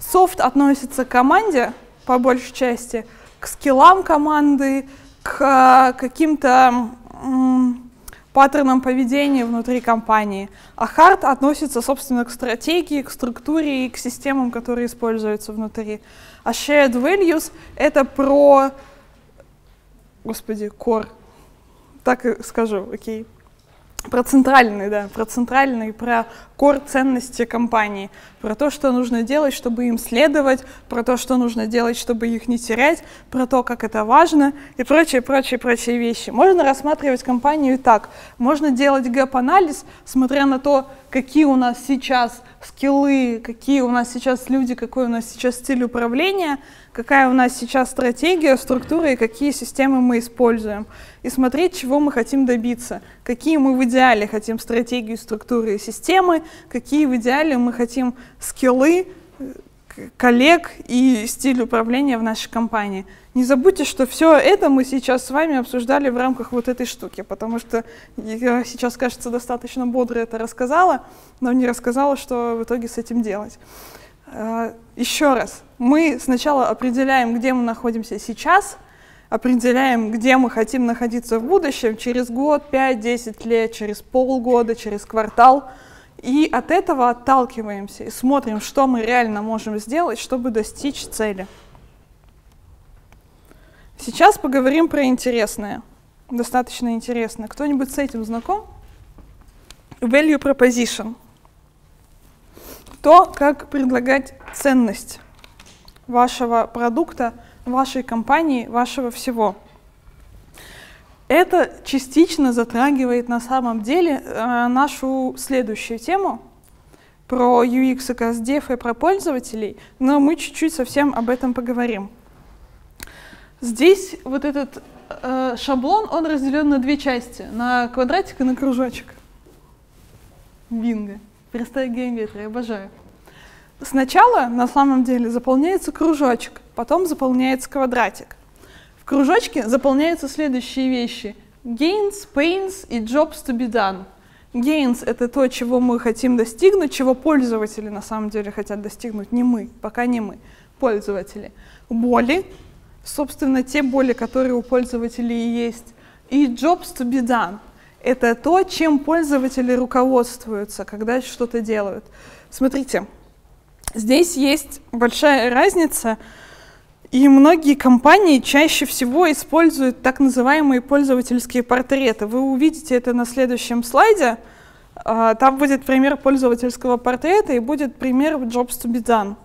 Soft относится к команде, по большей части, к скиллам команды, к а, каким-то паттернам поведения внутри компании. А hard относится, собственно, к стратегии, к структуре и к системам, которые используются внутри. А shared values — это про, господи, core, так и скажу, окей. Про центральный, да, про центральный, про core ценности компании, про то, что нужно делать, чтобы им следовать, про то, что нужно делать, чтобы их не терять, про то, как это важно и прочие, прочие, прочие вещи. Можно рассматривать компанию так. Можно делать gap-анализ, смотря на то, какие у нас сейчас скиллы, какие у нас сейчас люди, какой у нас сейчас стиль управления, какая у нас сейчас стратегия, структура и какие системы мы используем. И смотреть, чего мы хотим добиться, какие мы в идеале хотим стратегии, структуры и системы, какие в идеале мы хотим скиллы, коллег и стиль управления в нашей компании. Не забудьте, что все это мы сейчас с вами обсуждали в рамках вот этой штуки, потому что я сейчас, кажется, достаточно бодро это рассказала, но не рассказала, что в итоге с этим делать. А, Еще раз, мы сначала определяем, где мы находимся сейчас, определяем, где мы хотим находиться в будущем, через год, 5-10 лет, через полгода, через квартал, и от этого отталкиваемся и смотрим, что мы реально можем сделать, чтобы достичь цели. Сейчас поговорим про интересное, достаточно интересное. Кто-нибудь с этим знаком? Value proposition — то, как предлагать ценность вашего продукта, вашей компании, вашего всего. Это частично затрагивает на самом деле э, нашу следующую тему про UX и CastDev и про пользователей, но мы чуть-чуть совсем об этом поговорим. Здесь вот этот э, шаблон, он разделен на две части, на квадратик и на кружочек. Бинго. Простая геометрия, обожаю. Сначала на самом деле заполняется кружочек, потом заполняется квадратик. Кружочке заполняются следующие вещи. Gains, pains и jobs to be done. Gains — это то, чего мы хотим достигнуть, чего пользователи на самом деле хотят достигнуть, не мы, пока не мы, пользователи. Боли, собственно, те боли, которые у пользователей есть. И jobs to be done — это то, чем пользователи руководствуются, когда что-то делают. Смотрите, здесь есть большая разница, и многие компании чаще всего используют так называемые пользовательские портреты. Вы увидите это на следующем слайде. А, там будет пример пользовательского портрета и будет пример Jobs to be done.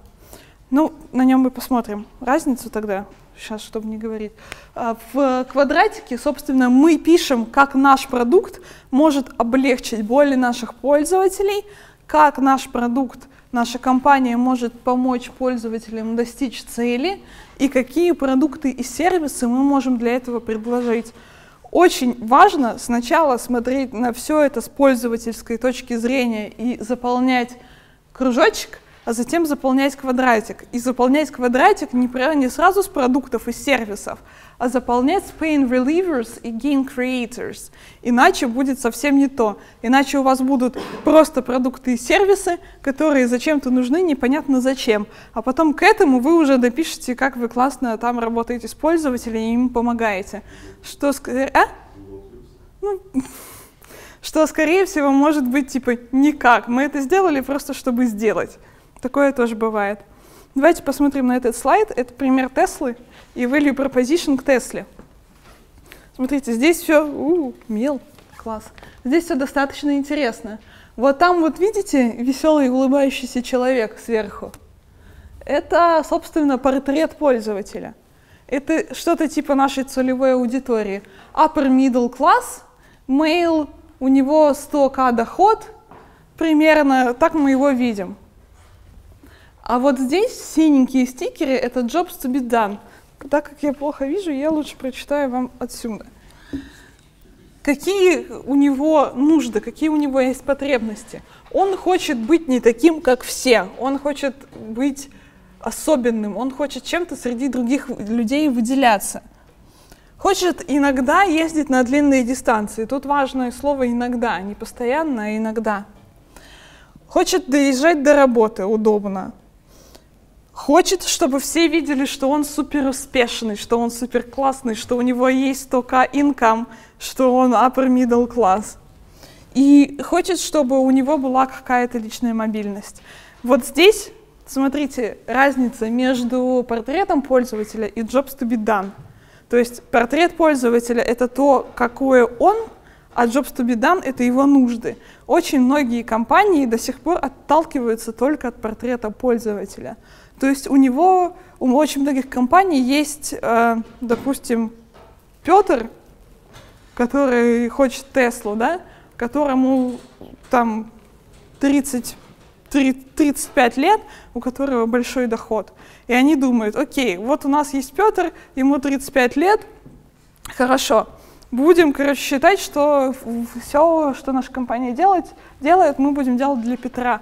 Ну, на нем мы посмотрим разницу тогда, сейчас, чтобы не говорить. А, в квадратике, собственно, мы пишем, как наш продукт может облегчить боли наших пользователей, как наш продукт наша компания может помочь пользователям достичь цели и какие продукты и сервисы мы можем для этого предложить. Очень важно сначала смотреть на все это с пользовательской точки зрения и заполнять кружочек, а затем заполнять квадратик. И заполнять квадратик не, сразу с продуктов и сервисов, а заполнять с pain relievers и gain creators. Иначе будет совсем не то. Иначе у вас будут просто продукты и сервисы, которые зачем-то нужны, непонятно зачем. А потом к этому вы уже допишете, как вы классно там работаете с пользователями и им помогаете. Что, а? Ну, <laughs> что, скорее всего, может быть, типа, никак. Мы это сделали просто, чтобы сделать. Такое тоже бывает. Давайте посмотрим на этот слайд. Это пример Теслы и value proposition к Тесле. Смотрите, здесь все, у, мел, класс. Здесь все достаточно интересно. Вот там вот видите веселый улыбающийся человек сверху. Это, собственно, портрет пользователя. Это что-то типа нашей целевой аудитории. Upper middle class, male, у него 100к доход, примерно так мы его видим. А вот здесь синенькие стикеры — это jobs to be done. Так как я плохо вижу, я лучше прочитаю вам отсюда. Какие у него нужды, какие у него есть потребности? Он хочет быть не таким, как все. Он хочет быть особенным. Он хочет чем-то среди других людей выделяться. Хочет иногда ездить на длинные дистанции. Тут важное слово «иногда», не постоянно, а иногда. Хочет доезжать до работы удобно хочет, чтобы все видели, что он супер успешный, что он супер классный, что у него есть только income, что он upper middle class. и хочет, чтобы у него была какая-то личная мобильность. Вот здесь, смотрите, разница между портретом пользователя и jobs to be done. То есть портрет пользователя — это то, какое он, а jobs to be done — это его нужды. Очень многие компании до сих пор отталкиваются только от портрета пользователя. То есть у него, у очень многих компаний есть, э, допустим, Петр, который хочет Теслу, да, которому там 30, 35 лет, у которого большой доход. И они думают, окей, вот у нас есть Петр, ему 35 лет, хорошо, будем, короче, считать, что все, что наша компания делает, делает, мы будем делать для Петра.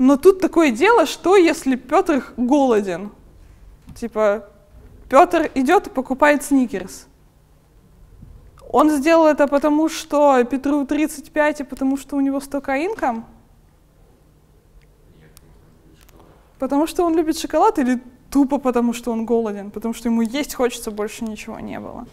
Но тут такое дело, что если Петр голоден? Типа, Петр идет и покупает сникерс. Он сделал это потому, что Петру 35 и потому, что у него столько инком? Потому что он любит шоколад или тупо потому, что он голоден, потому что ему есть хочется, больше ничего не было?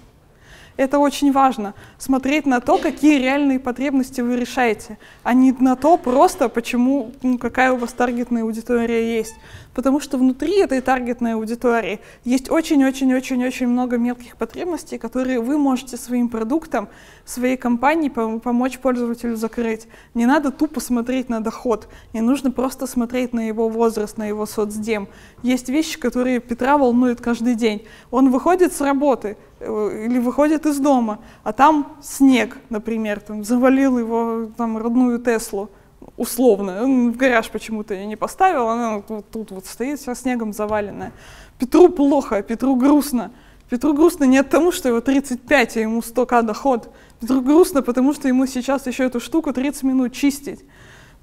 Это очень важно, смотреть на то, какие реальные потребности вы решаете, а не на то просто, почему, ну, какая у вас таргетная аудитория есть. Потому что внутри этой таргетной аудитории есть очень-очень-очень-очень много мелких потребностей, которые вы можете своим продуктом, своей компании помочь пользователю закрыть. Не надо тупо смотреть на доход, не нужно просто смотреть на его возраст, на его соцдем. Есть вещи, которые Петра волнуют каждый день. Он выходит с работы, э, или выходит из дома, а там снег, например, там завалил его там родную Теслу условно. В гараж почему-то я не поставил, она вот тут вот стоит, вся снегом заваленная. Петру плохо, Петру грустно. Петру грустно не от того, что его 35, а ему 100к доход. Петру грустно, потому что ему сейчас еще эту штуку 30 минут чистить.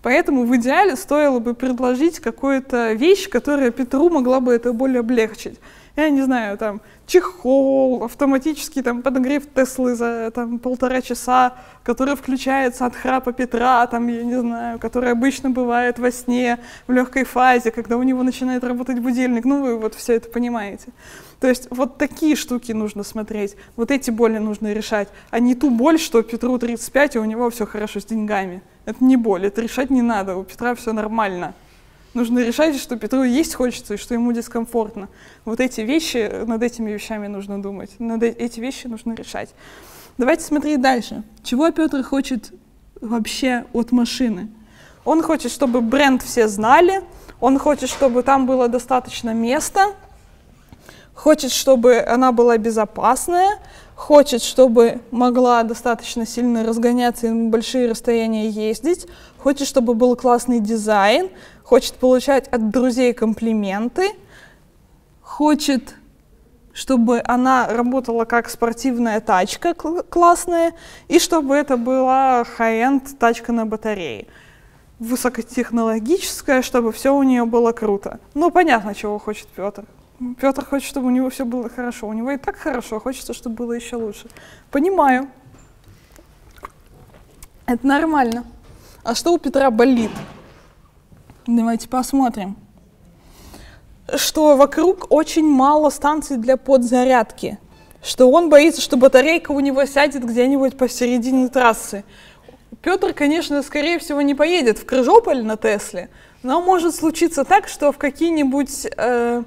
Поэтому в идеале стоило бы предложить какую-то вещь, которая Петру могла бы это более облегчить. Я не знаю, там, чехол, автоматический там, подогрев Теслы за там, полтора часа, который включается от храпа Петра, там, я не знаю, который обычно бывает во сне, в легкой фазе, когда у него начинает работать будильник. Ну, вы вот все это понимаете. То есть вот такие штуки нужно смотреть, вот эти боли нужно решать, а не ту боль, что Петру 35, и у него все хорошо с деньгами. Это не боль, это решать не надо, у Петра все нормально. Нужно решать, что Петру есть хочется и что ему дискомфортно. Вот эти вещи, над этими вещами нужно думать, над э, эти вещи нужно решать. Давайте смотреть дальше. Чего Петр хочет вообще от машины? Он хочет, чтобы бренд все знали, он хочет, чтобы там было достаточно места, хочет, чтобы она была безопасная, хочет, чтобы могла достаточно сильно разгоняться и на большие расстояния ездить, хочет, чтобы был классный дизайн, хочет получать от друзей комплименты, хочет, чтобы она работала как спортивная тачка классная, и чтобы это была high-end тачка на батарее. Высокотехнологическая, чтобы все у нее было круто. Ну, понятно, чего хочет Петр. Петр хочет, чтобы у него все было хорошо. У него и так хорошо, хочется, чтобы было еще лучше. Понимаю. Это нормально. А что у Петра болит? Давайте посмотрим. Что вокруг очень мало станций для подзарядки. Что он боится, что батарейка у него сядет где-нибудь посередине трассы. Петр, конечно, скорее всего, не поедет в Крыжополь на Тесле, но может случиться так, что в какие-нибудь э,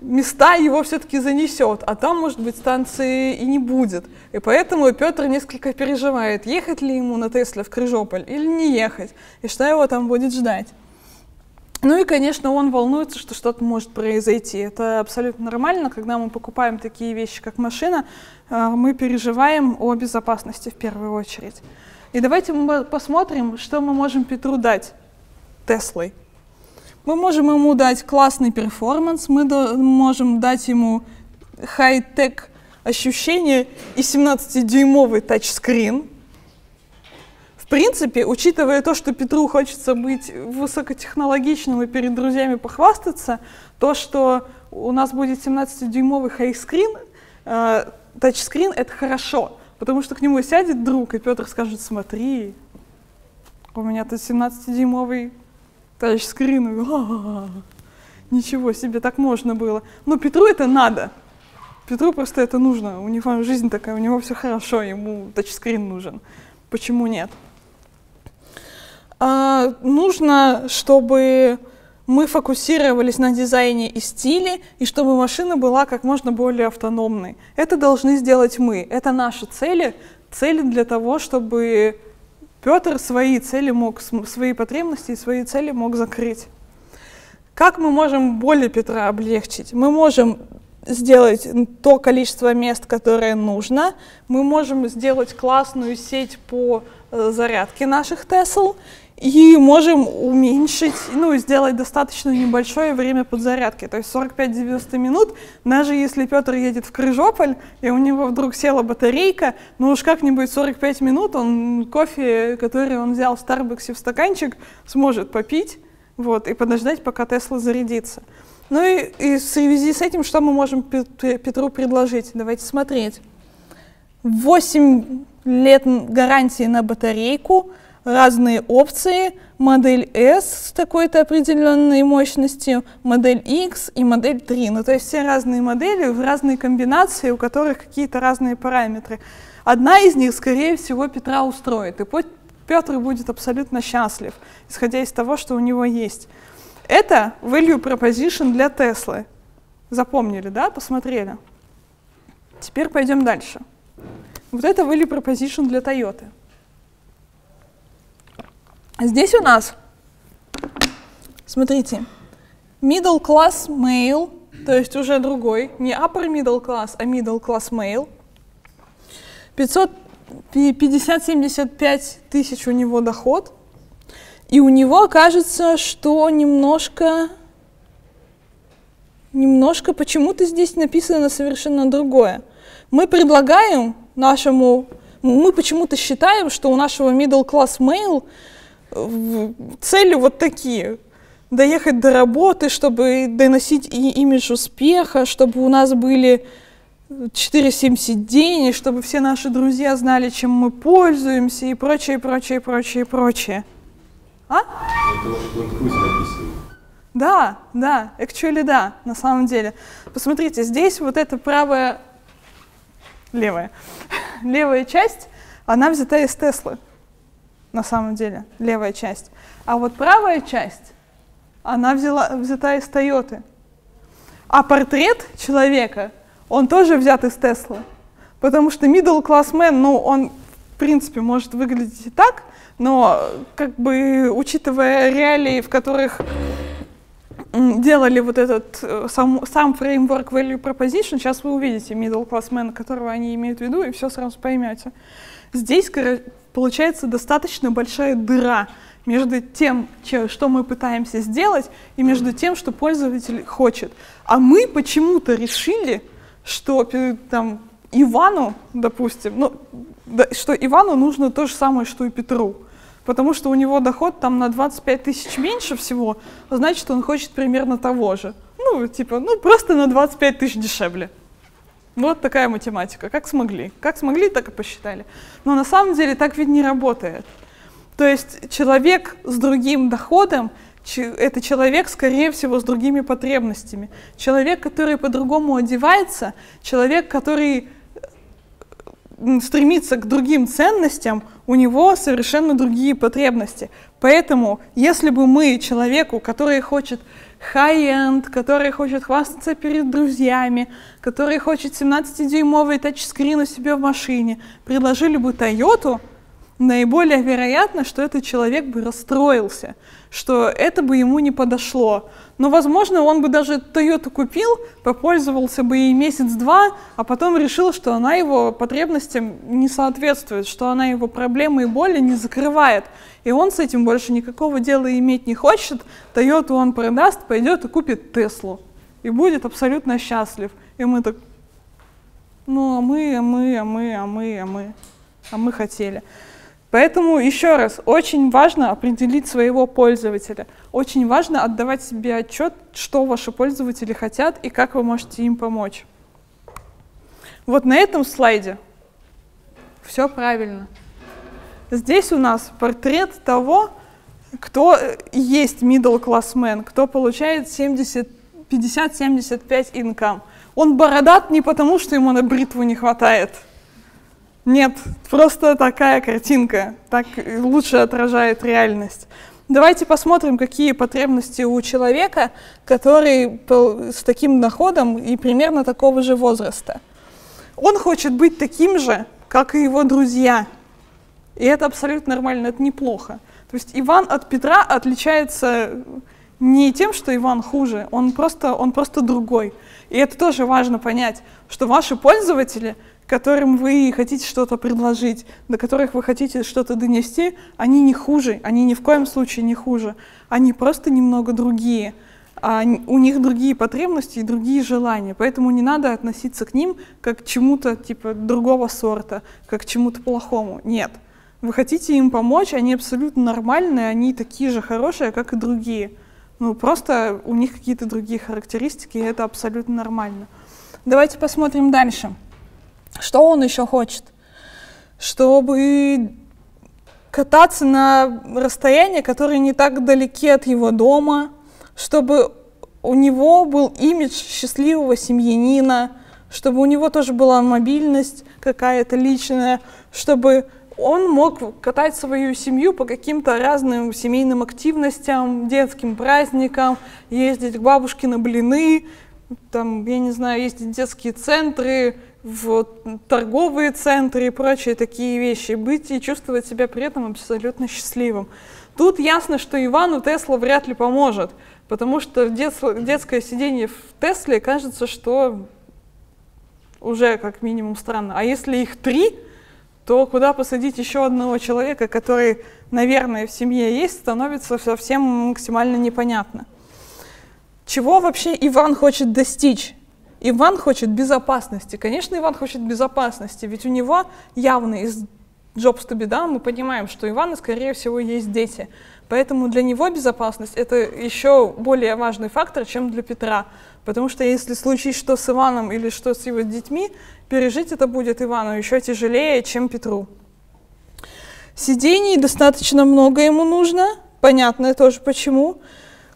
места его все-таки занесет, а там, может быть, станции и не будет. И поэтому Петр несколько переживает, ехать ли ему на Тесле в Крыжополь или не ехать, и что его там будет ждать. Ну и, конечно, он волнуется, что что-то может произойти. Это абсолютно нормально. Когда мы покупаем такие вещи, как машина, э, мы переживаем о безопасности в первую очередь. И давайте мы посмотрим, что мы можем Петру дать Теслой. Мы можем ему дать классный performance, мы можем дать ему хай-тек ощущение и 17-дюймовый тачскрин, принципе, учитывая то, что Петру хочется быть высокотехнологичным и перед друзьями похвастаться, то, что у нас будет 17-дюймовый хайскрин, э, тачскрин, это хорошо, потому что к нему сядет друг, и Петр скажет, смотри, у меня тут 17-дюймовый тачскрин. Ничего себе, так можно было. Но Петру это надо. Петру просто это нужно. У него жизнь такая, у него все хорошо, ему тачскрин нужен. Почему нет? а, нужно, чтобы мы фокусировались на дизайне и стиле, и чтобы машина была как можно более автономной. Это должны сделать мы. Это наши цели, цели для того, чтобы Петр свои цели мог, свои потребности и свои цели мог закрыть. Как мы можем более Петра облегчить? Мы можем сделать то количество мест, которое нужно. Мы можем сделать классную сеть по э, зарядке наших Тесл и можем уменьшить, ну, сделать достаточно небольшое время подзарядки, то есть 45-90 минут, даже если Петр едет в Крыжополь, и у него вдруг села батарейка, ну уж как-нибудь 45 минут он кофе, который он взял в Старбаксе в стаканчик, сможет попить, вот, и подождать, пока Тесла зарядится. Ну и, и в связи с этим, что мы можем Петру предложить? Давайте смотреть. 8 лет гарантии на батарейку, разные опции, модель S с такой-то определенной мощностью, модель X и модель 3. Ну, то есть все разные модели в разные комбинации, у которых какие-то разные параметры. Одна из них, скорее всего, Петра устроит, и Петр будет абсолютно счастлив, исходя из того, что у него есть. Это value proposition для Теслы. Запомнили, да? Посмотрели. Теперь пойдем дальше. Вот это value proposition для Toyota. Здесь у нас, смотрите, middle class male, то есть уже другой, не upper middle class, а middle class male. 50-75 тысяч у него доход – и у него кажется, что немножко, немножко почему-то здесь написано совершенно другое. Мы предлагаем нашему, мы почему-то считаем, что у нашего middle class male цели вот такие. Доехать до работы, чтобы доносить и имидж успеха, чтобы у нас были 4-7 сидений, чтобы все наши друзья знали, чем мы пользуемся и прочее, прочее, прочее, прочее. А?
Это написано.
Да, да, actually да, на самом деле. Посмотрите, здесь вот эта правая, левая, <laughs> левая часть, она взята из Теслы, на самом деле, левая часть. А вот правая часть, она взяла, взята из Тойоты. А портрет человека, он тоже взят из Теслы. Потому что middle class man, ну, он, в принципе, может выглядеть и так, но как бы учитывая реалии, в которых делали вот этот э, сам, сам фреймворк value proposition, сейчас вы увидите middle class man, которого они имеют в виду, и все сразу поймете. Здесь получается достаточно большая дыра между тем, что мы пытаемся сделать, и между тем, что пользователь хочет. А мы почему-то решили, что там Ивану, допустим, ну, что Ивану нужно то же самое, что и Петру. Потому что у него доход там на 25 тысяч меньше всего, значит, он хочет примерно того же. Ну, типа, ну, просто на 25 тысяч дешевле. Вот такая математика. Как смогли. Как смогли, так и посчитали. Но на самом деле так ведь не работает. То есть человек с другим доходом это человек, скорее всего, с другими потребностями. Человек, который по-другому одевается, человек, который стремится к другим ценностям, у него совершенно другие потребности. Поэтому, если бы мы человеку, который хочет high-end, который хочет хвастаться перед друзьями, который хочет 17-дюймовый тачскрин у себя в машине, предложили бы Toyota, наиболее вероятно, что этот человек бы расстроился, что это бы ему не подошло. Но, возможно, он бы даже Toyota купил, попользовался бы ей месяц-два, а потом решил, что она его потребностям не соответствует, что она его проблемы и боли не закрывает. И он с этим больше никакого дела иметь не хочет. Toyota он продаст, пойдет и купит Теслу. И будет абсолютно счастлив. И мы так, ну, а мы, а мы, а мы, а мы, а мы, а мы хотели. Поэтому еще раз, очень важно определить своего пользователя. Очень важно отдавать себе отчет, что ваши пользователи хотят и как вы можете им помочь. Вот на этом слайде все правильно. Здесь у нас портрет того, кто есть middle class man, кто получает 50-75 инкам. Он бородат не потому, что ему на бритву не хватает – Нет, просто такая картинка, так лучше отражает реальность. Давайте посмотрим, какие потребности у человека, который с таким доходом и примерно такого же возраста. Он хочет быть таким же, как и его друзья. И это абсолютно нормально, это неплохо. То есть Иван от Петра отличается не тем, что Иван хуже, он просто, он просто другой. И это тоже важно понять, что ваши пользователи, которым вы хотите что-то предложить, до которых вы хотите что-то донести, они не хуже, они ни в коем случае не хуже, они просто немного другие. А у них другие потребности и другие желания, поэтому не надо относиться к ним как к чему-то типа другого сорта, как к чему-то плохому. Нет. Вы хотите им помочь, они абсолютно нормальные, они такие же хорошие, как и другие. Ну, просто у них какие-то другие характеристики, и это абсолютно нормально. Давайте посмотрим дальше. Что он еще хочет? Чтобы кататься на расстоянии, которые не так далеки от его дома, чтобы у него был имидж счастливого семьянина, чтобы у него тоже была мобильность какая-то личная, чтобы он мог катать свою семью по каким-то разным семейным активностям, детским праздникам, ездить к бабушке на блины, там, я не знаю, ездить в детские центры, в торговые центры и прочие такие вещи, быть и чувствовать себя при этом абсолютно счастливым. Тут ясно, что Ивану Тесла вряд ли поможет, потому что детское сидение в Тесле кажется, что уже как минимум странно. А если их три, то куда посадить еще одного человека, который, наверное, в семье есть, становится совсем максимально непонятно. Чего вообще Иван хочет достичь? Иван хочет безопасности. Конечно, Иван хочет безопасности, ведь у него явно из Jobs to be done мы понимаем, что Ивана, скорее всего, есть дети. Поэтому для него безопасность — это еще более важный фактор, чем для Петра. Потому что если случись что с Иваном или что с его детьми, пережить это будет Ивану еще тяжелее, чем Петру. Сидений достаточно много ему нужно, понятно тоже почему.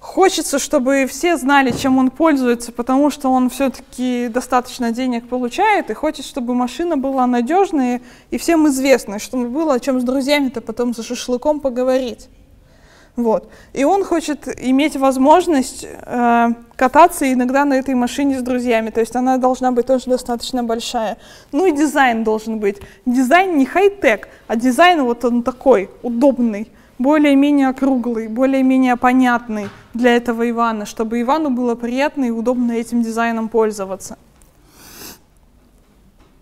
Хочется, чтобы все знали, чем он пользуется, потому что он все-таки достаточно денег получает, и хочет, чтобы машина была надежная и всем известной, чтобы было о чем с друзьями-то потом за шашлыком поговорить. Вот. И он хочет иметь возможность э, кататься иногда на этой машине с друзьями. То есть она должна быть тоже достаточно большая. Ну и дизайн должен быть. Дизайн не хай-тек, а дизайн вот он такой, удобный, более-менее округлый, более-менее понятный для этого Ивана, чтобы Ивану было приятно и удобно этим дизайном пользоваться.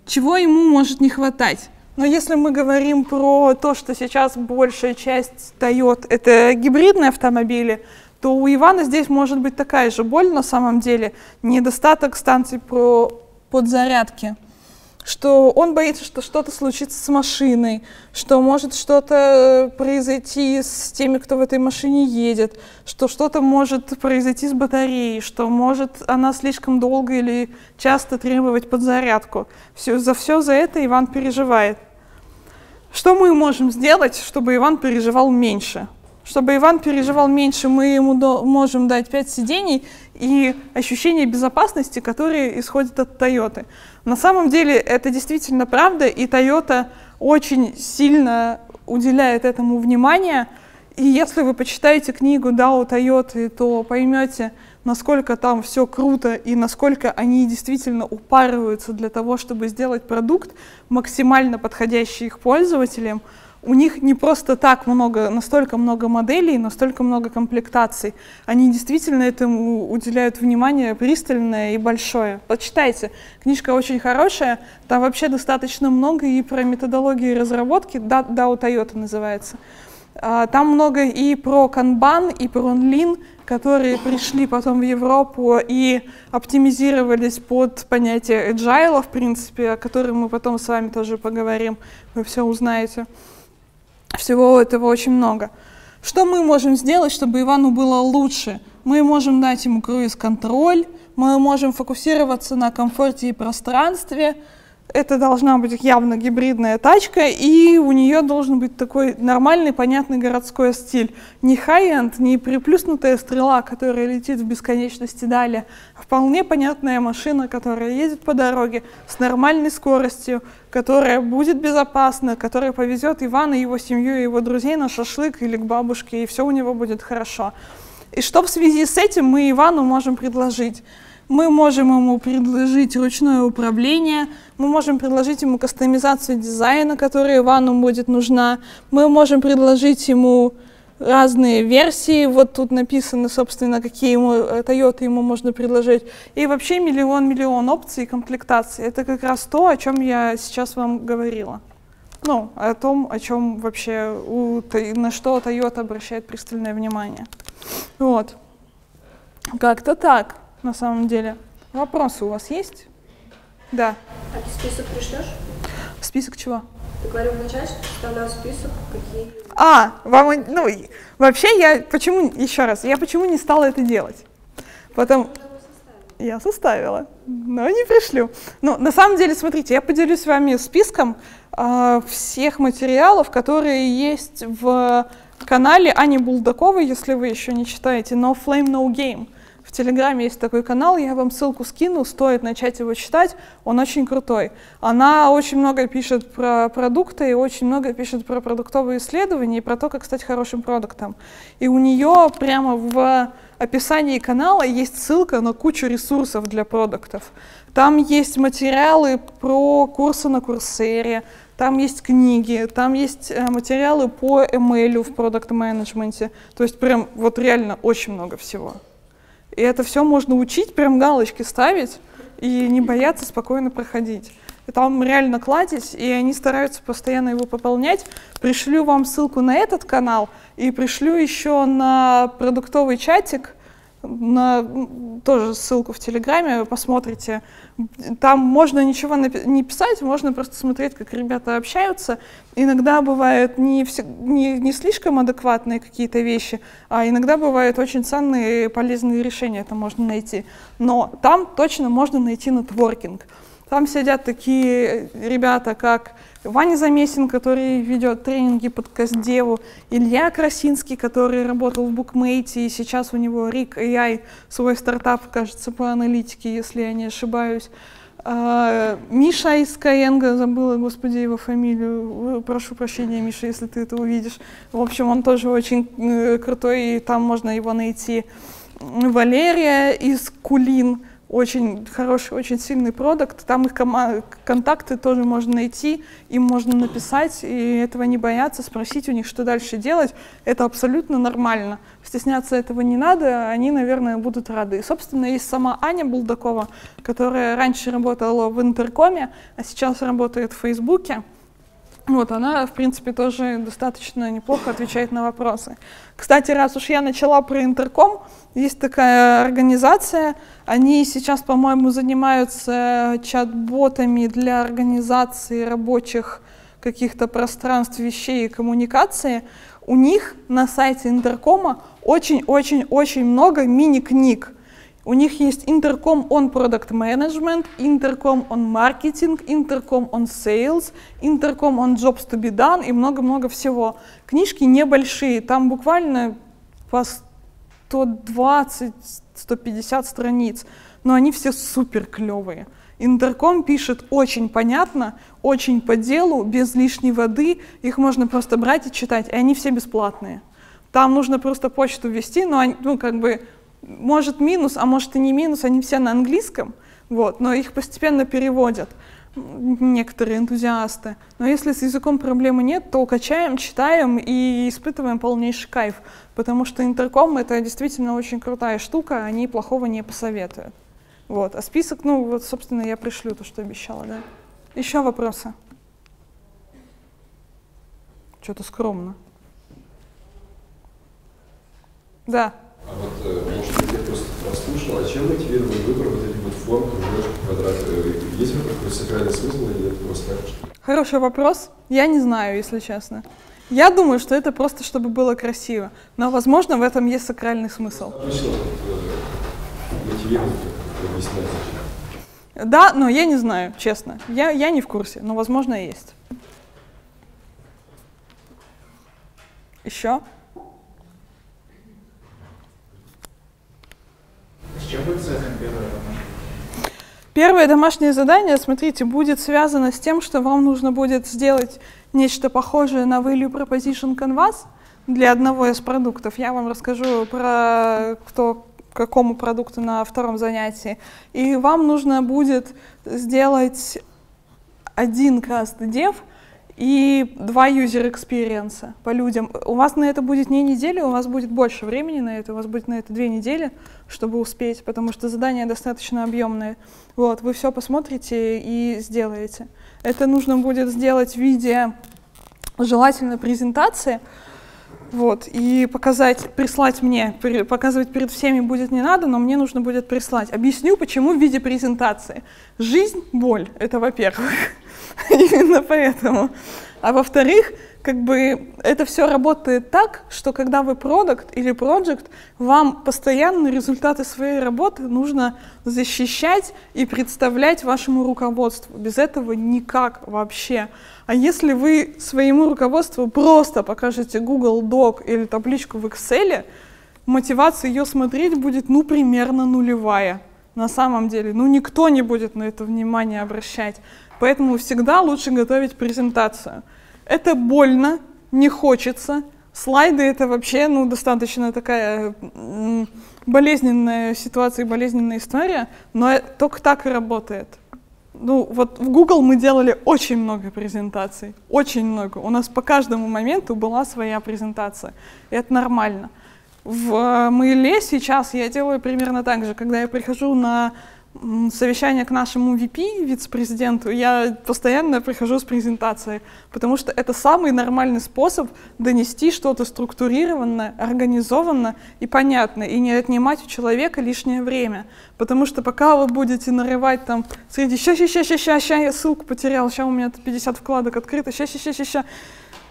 Чего ему может не хватать? Но если мы говорим про то, что сейчас большая часть дает это гибридные автомобили, то у Ивана здесь может быть такая же боль на самом деле, недостаток станций про подзарядки что он боится, что что-то случится с машиной, что может что-то э, произойти с теми, кто в этой машине едет, что что-то может произойти с батареей, что может она слишком долго или часто требовать подзарядку. Все, за все за это Иван переживает. Что мы можем сделать, чтобы Иван переживал меньше? Чтобы Иван переживал меньше, мы ему можем дать 5 сидений и ощущение безопасности, которые исходят от Тойоты. На самом деле это действительно правда, и Toyota очень сильно уделяет этому внимание. И если вы почитаете книгу Дао Тойоты, то поймете, насколько там все круто и насколько они действительно упарываются для того, чтобы сделать продукт максимально подходящий их пользователям у них не просто так много, настолько много моделей, настолько много комплектаций. Они действительно этому уделяют внимание пристальное и большое. Почитайте, книжка очень хорошая, там вообще достаточно много и про методологии разработки, DAO Toyota называется. А, там много и про Kanban, и про Lean, которые пришли потом в Европу и оптимизировались под понятие agile, в принципе, о котором мы потом с вами тоже поговорим, вы все узнаете. Всего этого очень много. Что мы можем сделать, чтобы Ивану было лучше? Мы можем дать ему круиз-контроль, мы можем фокусироваться на комфорте и пространстве, это должна быть явно гибридная тачка, и у нее должен быть такой нормальный, понятный городской стиль. Не хай-энд, не приплюснутая стрела, которая летит в бесконечности далее, вполне понятная машина, которая едет по дороге с нормальной скоростью, которая будет безопасна, которая повезет Ивана, его семью и его друзей на шашлык или к бабушке, и все у него будет хорошо. И что в связи с этим мы Ивану можем предложить? Мы можем ему предложить ручное управление, мы можем предложить ему кастомизацию дизайна, которая Ивану будет нужна, мы можем предложить ему разные версии, вот тут написано, собственно, какие ему э, Toyota ему можно предложить, и вообще миллион-миллион опций и комплектаций. Это как раз то, о чем я сейчас вам говорила. Ну, о том, о чем вообще, у, на что Toyota обращает пристальное внимание. Вот. Как-то так на самом деле. Вопросы у вас есть? Да.
А ты список пришлешь?
Список чего?
Ты говорил вначале, что составлял список, какие...
А, вам, ну, вообще я, почему, еще раз, я почему не стала это делать? Потом, я составила, но не пришлю. Ну, на самом деле, смотрите, я поделюсь с вами списком э, всех материалов, которые есть в канале Ани Булдаковой, если вы еще не читаете No Flame No Game. Телеграме есть такой канал, я вам ссылку скину, стоит начать его читать, он очень крутой. Она очень много пишет про продукты и очень много пишет про продуктовые исследования и про то, как стать хорошим продуктом. И у нее прямо в описании канала есть ссылка на кучу ресурсов для продуктов. Там есть материалы про курсы на Курсере, там есть книги, там есть э, материалы по ML в продукт-менеджменте. То есть прям вот реально очень много всего. И это все можно учить, прям галочки ставить и не бояться спокойно проходить. И там реально кладезь, и они стараются постоянно его пополнять. Пришлю вам ссылку на этот канал и пришлю еще на продуктовый чатик, на, тоже ссылку в Телеграме, посмотрите. Там можно ничего не писать, можно просто смотреть, как ребята общаются. Иногда бывают не, все, не, не слишком адекватные какие-то вещи, а иногда бывают очень ценные и полезные решения, это можно найти. Но там точно можно найти нетворкинг. Там сидят такие ребята, как Ваня Замесин, который ведет тренинги под Каздеву, Илья Красинский, который работал в Букмейте, и сейчас у него Рик AI, свой стартап, кажется, по аналитике, если я не ошибаюсь. А, Миша из Каенга, забыла, господи, его фамилию, прошу прощения, Миша, если ты это увидишь. В общем, он тоже очень э, крутой, и там можно его найти. Валерия из Кулин, очень хороший, очень сильный продукт. Там их контакты тоже можно найти, им можно написать, и этого не бояться, спросить у них, что дальше делать. Это абсолютно нормально. Стесняться этого не надо, они, наверное, будут рады. И, собственно, есть сама Аня Булдакова, которая раньше работала в Интеркоме, а сейчас работает в Фейсбуке. Вот, она, в принципе, тоже достаточно неплохо отвечает на вопросы. Кстати, раз уж я начала про интерком, есть такая организация, они сейчас, по-моему, занимаются чат-ботами для организации рабочих каких-то пространств, вещей и коммуникации. У них на сайте интеркома очень-очень-очень много мини-книг, у них есть интерком on product management, интерком on marketing, интерком on sales, интерком on jobs to be done и много-много всего. Книжки небольшие, там буквально по 120-150 страниц, но они все супер клевые. Интерком пишет очень понятно, очень по делу, без лишней воды. Их можно просто брать и читать, и они все бесплатные. Там нужно просто почту ввести, но они, ну, как бы может минус, а может и не минус, они все на английском, вот, но их постепенно переводят некоторые энтузиасты. Но если с языком проблемы нет, то качаем, читаем и испытываем полнейший кайф, потому что интерком — это действительно очень крутая штука, они плохого не посоветуют. Вот. А список, ну вот, собственно, я пришлю то, что обещала, да. Еще вопросы? Что-то скромно. Да.
А вот, э, может быть, я просто прослушал, а чем мотивирован выбор вот форм, кружочек, квадрат? Э, есть в сакральный смысл или это просто так? Что...
Хороший вопрос. Я не знаю, если честно. Я думаю, что это просто, чтобы было красиво. Но, возможно, в этом есть сакральный смысл.
Обычно вот, э, объяснять
Да, но я не знаю, честно. Я, я не в курсе, но, возможно, есть. Еще?
С чем будет первое домашнее?
Первое домашнее задание, смотрите, будет связано с тем, что вам нужно будет сделать нечто похожее на Value Proposition Canvas для одного из продуктов. Я вам расскажу про кто какому продукту на втором занятии. И вам нужно будет сделать один cast dev и два user experience по людям. У вас на это будет не неделя, у вас будет больше времени на это, у вас будет на это две недели, чтобы успеть, потому что задания достаточно объемные. Вот, вы все посмотрите и сделаете. Это нужно будет сделать в виде желательно презентации, вот, и показать, прислать мне, показывать перед всеми будет не надо, но мне нужно будет прислать. Объясню, почему в виде презентации. Жизнь — боль, это во-первых. <laughs> Именно поэтому. А во-вторых, как бы это все работает так, что когда вы продукт или проект, вам постоянно результаты своей работы нужно защищать и представлять вашему руководству. Без этого никак вообще. А если вы своему руководству просто покажете Google Doc или табличку в Excel, мотивация ее смотреть будет ну примерно нулевая. На самом деле, ну никто не будет на это внимание обращать. Поэтому всегда лучше готовить презентацию. Это больно, не хочется. Слайды это вообще ну, достаточно такая болезненная ситуация, болезненная история, но только так и работает. Ну, вот в Google мы делали очень много презентаций, очень много. У нас по каждому моменту была своя презентация. И это нормально. В э, Mail сейчас я делаю примерно так же. Когда я прихожу на совещание к нашему VP, вице-президенту, я постоянно прихожу с презентацией, потому что это самый нормальный способ донести что-то структурированно, организованно и понятно, и не отнимать у человека лишнее время. Потому что пока вы будете нарывать там среди ща ща ща ща ща ща я ссылку потерял, сейчас у меня 50 вкладок открыто, ща ща ща ща ща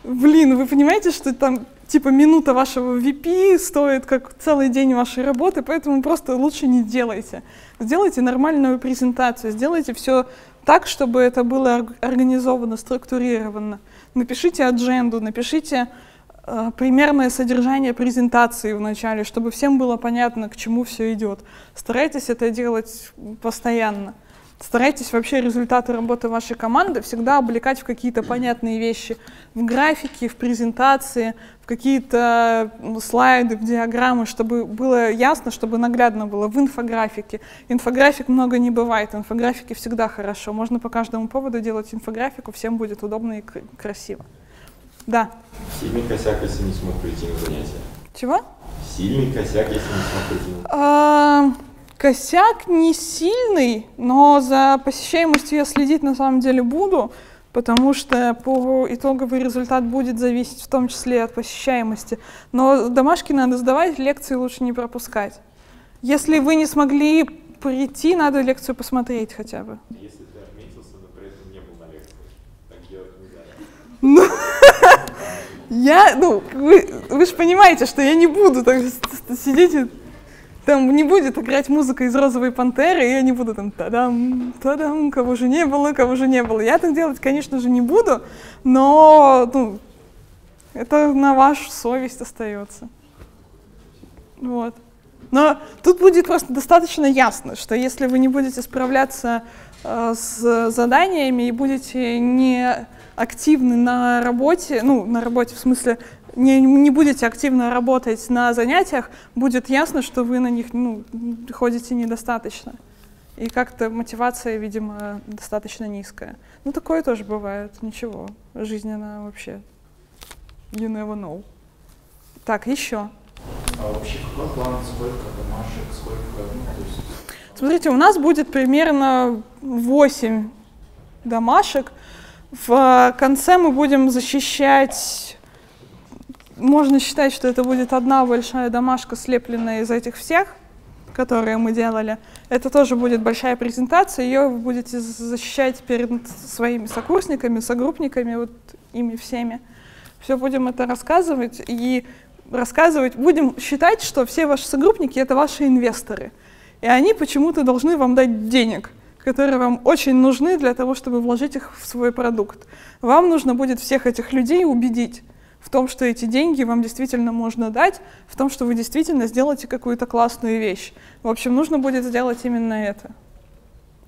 Блин, вы понимаете, что там типа минута вашего VP стоит как целый день вашей работы, поэтому просто лучше не делайте. Сделайте нормальную презентацию, сделайте все так, чтобы это было организовано, структурировано. Напишите адженду, напишите э, примерное содержание презентации в начале, чтобы всем было понятно, к чему все идет. Старайтесь это делать постоянно. Старайтесь вообще результаты работы вашей команды всегда облекать в какие-то понятные вещи. В графике, в презентации, в какие-то слайды, в диаграммы, чтобы было ясно, чтобы наглядно было, в инфографике. Инфографик много не бывает, инфографики всегда хорошо. Можно по каждому поводу делать инфографику, всем будет удобно и красиво. Да.
Сильный косяк, если не смог прийти на занятие.
Чего?
Сильный косяк, если не смог прийти на
занятие. Косяк не сильный, но за посещаемостью я следить на самом деле буду, потому что по итоговый результат будет зависеть в том числе от посещаемости. Но домашки надо сдавать, лекции лучше не пропускать. Если вы не смогли прийти, надо лекцию посмотреть хотя бы.
Если ты отметился, но при этом не был на лекции, так делать нельзя.
Ну, <laughs> я, ну, вы, вы же понимаете, что я не буду так сидеть и там не будет играть музыка из «Розовой пантеры», и я не буду там «тадам, тадам, кого же не было, кого же не было». Я так делать, конечно же, не буду, но ну, это на вашу совесть остается. Вот. Но тут будет просто достаточно ясно, что если вы не будете справляться э, с заданиями и будете не активны на работе, ну, на работе в смысле не, не будете активно работать на занятиях, будет ясно, что вы на них ну, ходите недостаточно. И как-то мотивация, видимо, достаточно низкая. Ну, такое тоже бывает. Ничего. Жизнь, она вообще... You never know. Так, еще.
А вообще какой план, сколько домашек, сколько, ну, то есть...
Смотрите, у нас будет примерно 8 домашек. В конце мы будем защищать можно считать, что это будет одна большая домашка, слепленная из этих всех, которые мы делали. Это тоже будет большая презентация, ее вы будете защищать перед своими сокурсниками, согруппниками, вот ими всеми. Все будем это рассказывать и рассказывать. Будем считать, что все ваши согруппники — это ваши инвесторы. И они почему-то должны вам дать денег, которые вам очень нужны для того, чтобы вложить их в свой продукт. Вам нужно будет всех этих людей убедить в том, что эти деньги вам действительно можно дать, в том, что вы действительно сделаете какую-то классную вещь. В общем, нужно будет сделать именно это.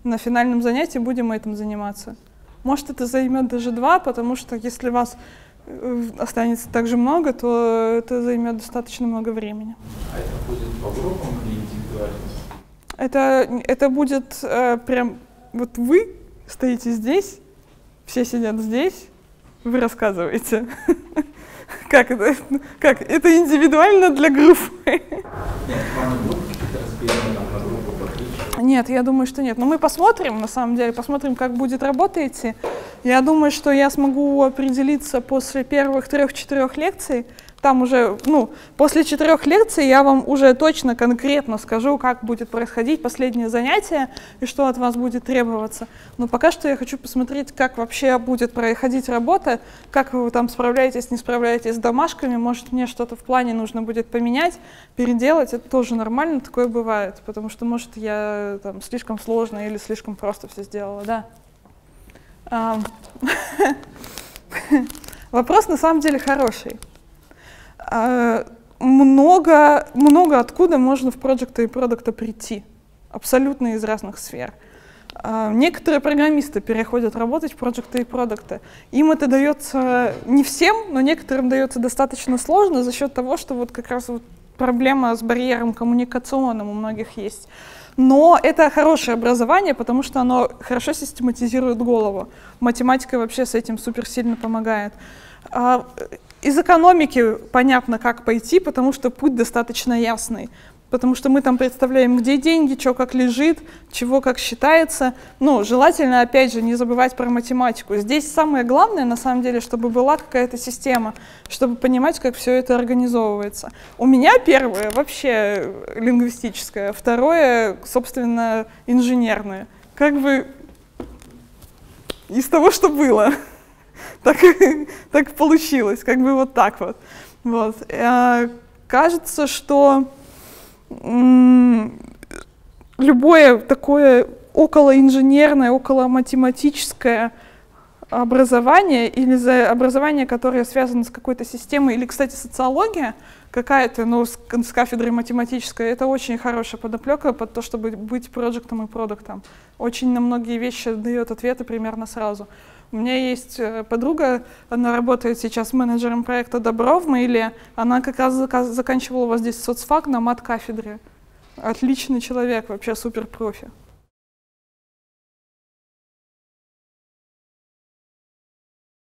На финальном занятии будем этим заниматься. Может, это займет даже два, потому что если вас э, останется так же много, то это займет достаточно много времени.
А это будет по группам или индивидуально?
Это, это будет э, прям, вот вы стоите здесь, все сидят здесь, вы рассказываете. <laughs> <laughs> Как это? Как? Это индивидуально для группы.
Нет,
я думаю, что нет. Но мы посмотрим, на самом деле, посмотрим, как будет работа идти. Я думаю, что я смогу определиться после первых трех-четырех лекций. Там уже, ну, после четырех лекций я вам уже точно, конкретно скажу, как будет происходить последнее занятие и что от вас будет требоваться. Но пока что я хочу посмотреть, как вообще будет происходить работа, как вы там справляетесь, не справляетесь с домашками. Может, мне что-то в плане нужно будет поменять, переделать. Это тоже нормально, такое бывает. Потому что, может, я там слишком сложно или слишком просто все сделала, да. <laughs> Вопрос на самом деле хороший. А, Много, много откуда можно в проекты и продукты прийти. Абсолютно из разных сфер. А, Некоторые программисты переходят работать в проекты и продукты. Им это дается не всем, но некоторым дается достаточно сложно за счет того, что вот как раз вот проблема с барьером коммуникационным у многих есть. Но это хорошее образование, потому что оно хорошо систематизирует голову. Математика вообще с этим супер сильно помогает. Из экономики понятно, как пойти, потому что путь достаточно ясный. Потому что мы там представляем, где деньги, что как лежит, чего как считается. Ну, желательно, опять же, не забывать про математику. Здесь самое главное, на самом деле, чтобы была какая-то система, чтобы понимать, как все это организовывается. У меня первое вообще лингвистическое, второе, собственно, инженерное. Как бы из того, что было. <laughs> Так, так получилось, как бы вот так вот. вот. А, Кажется, что любое такое околоинженерное, околоматематическое образование или за образование, которое связано с какой-то системой, или, кстати, социология какая-то, но с, с кафедрой математической, это очень хорошая подоплека под то, чтобы быть проектом и продуктом. Очень на многие вещи дает ответы примерно сразу. У меня есть э, подруга, она работает сейчас менеджером проекта «Добро» в Мейле. Она как раз зака- заканчивала у вас здесь соцфак на мат-кафедре. Отличный человек, вообще супер профи.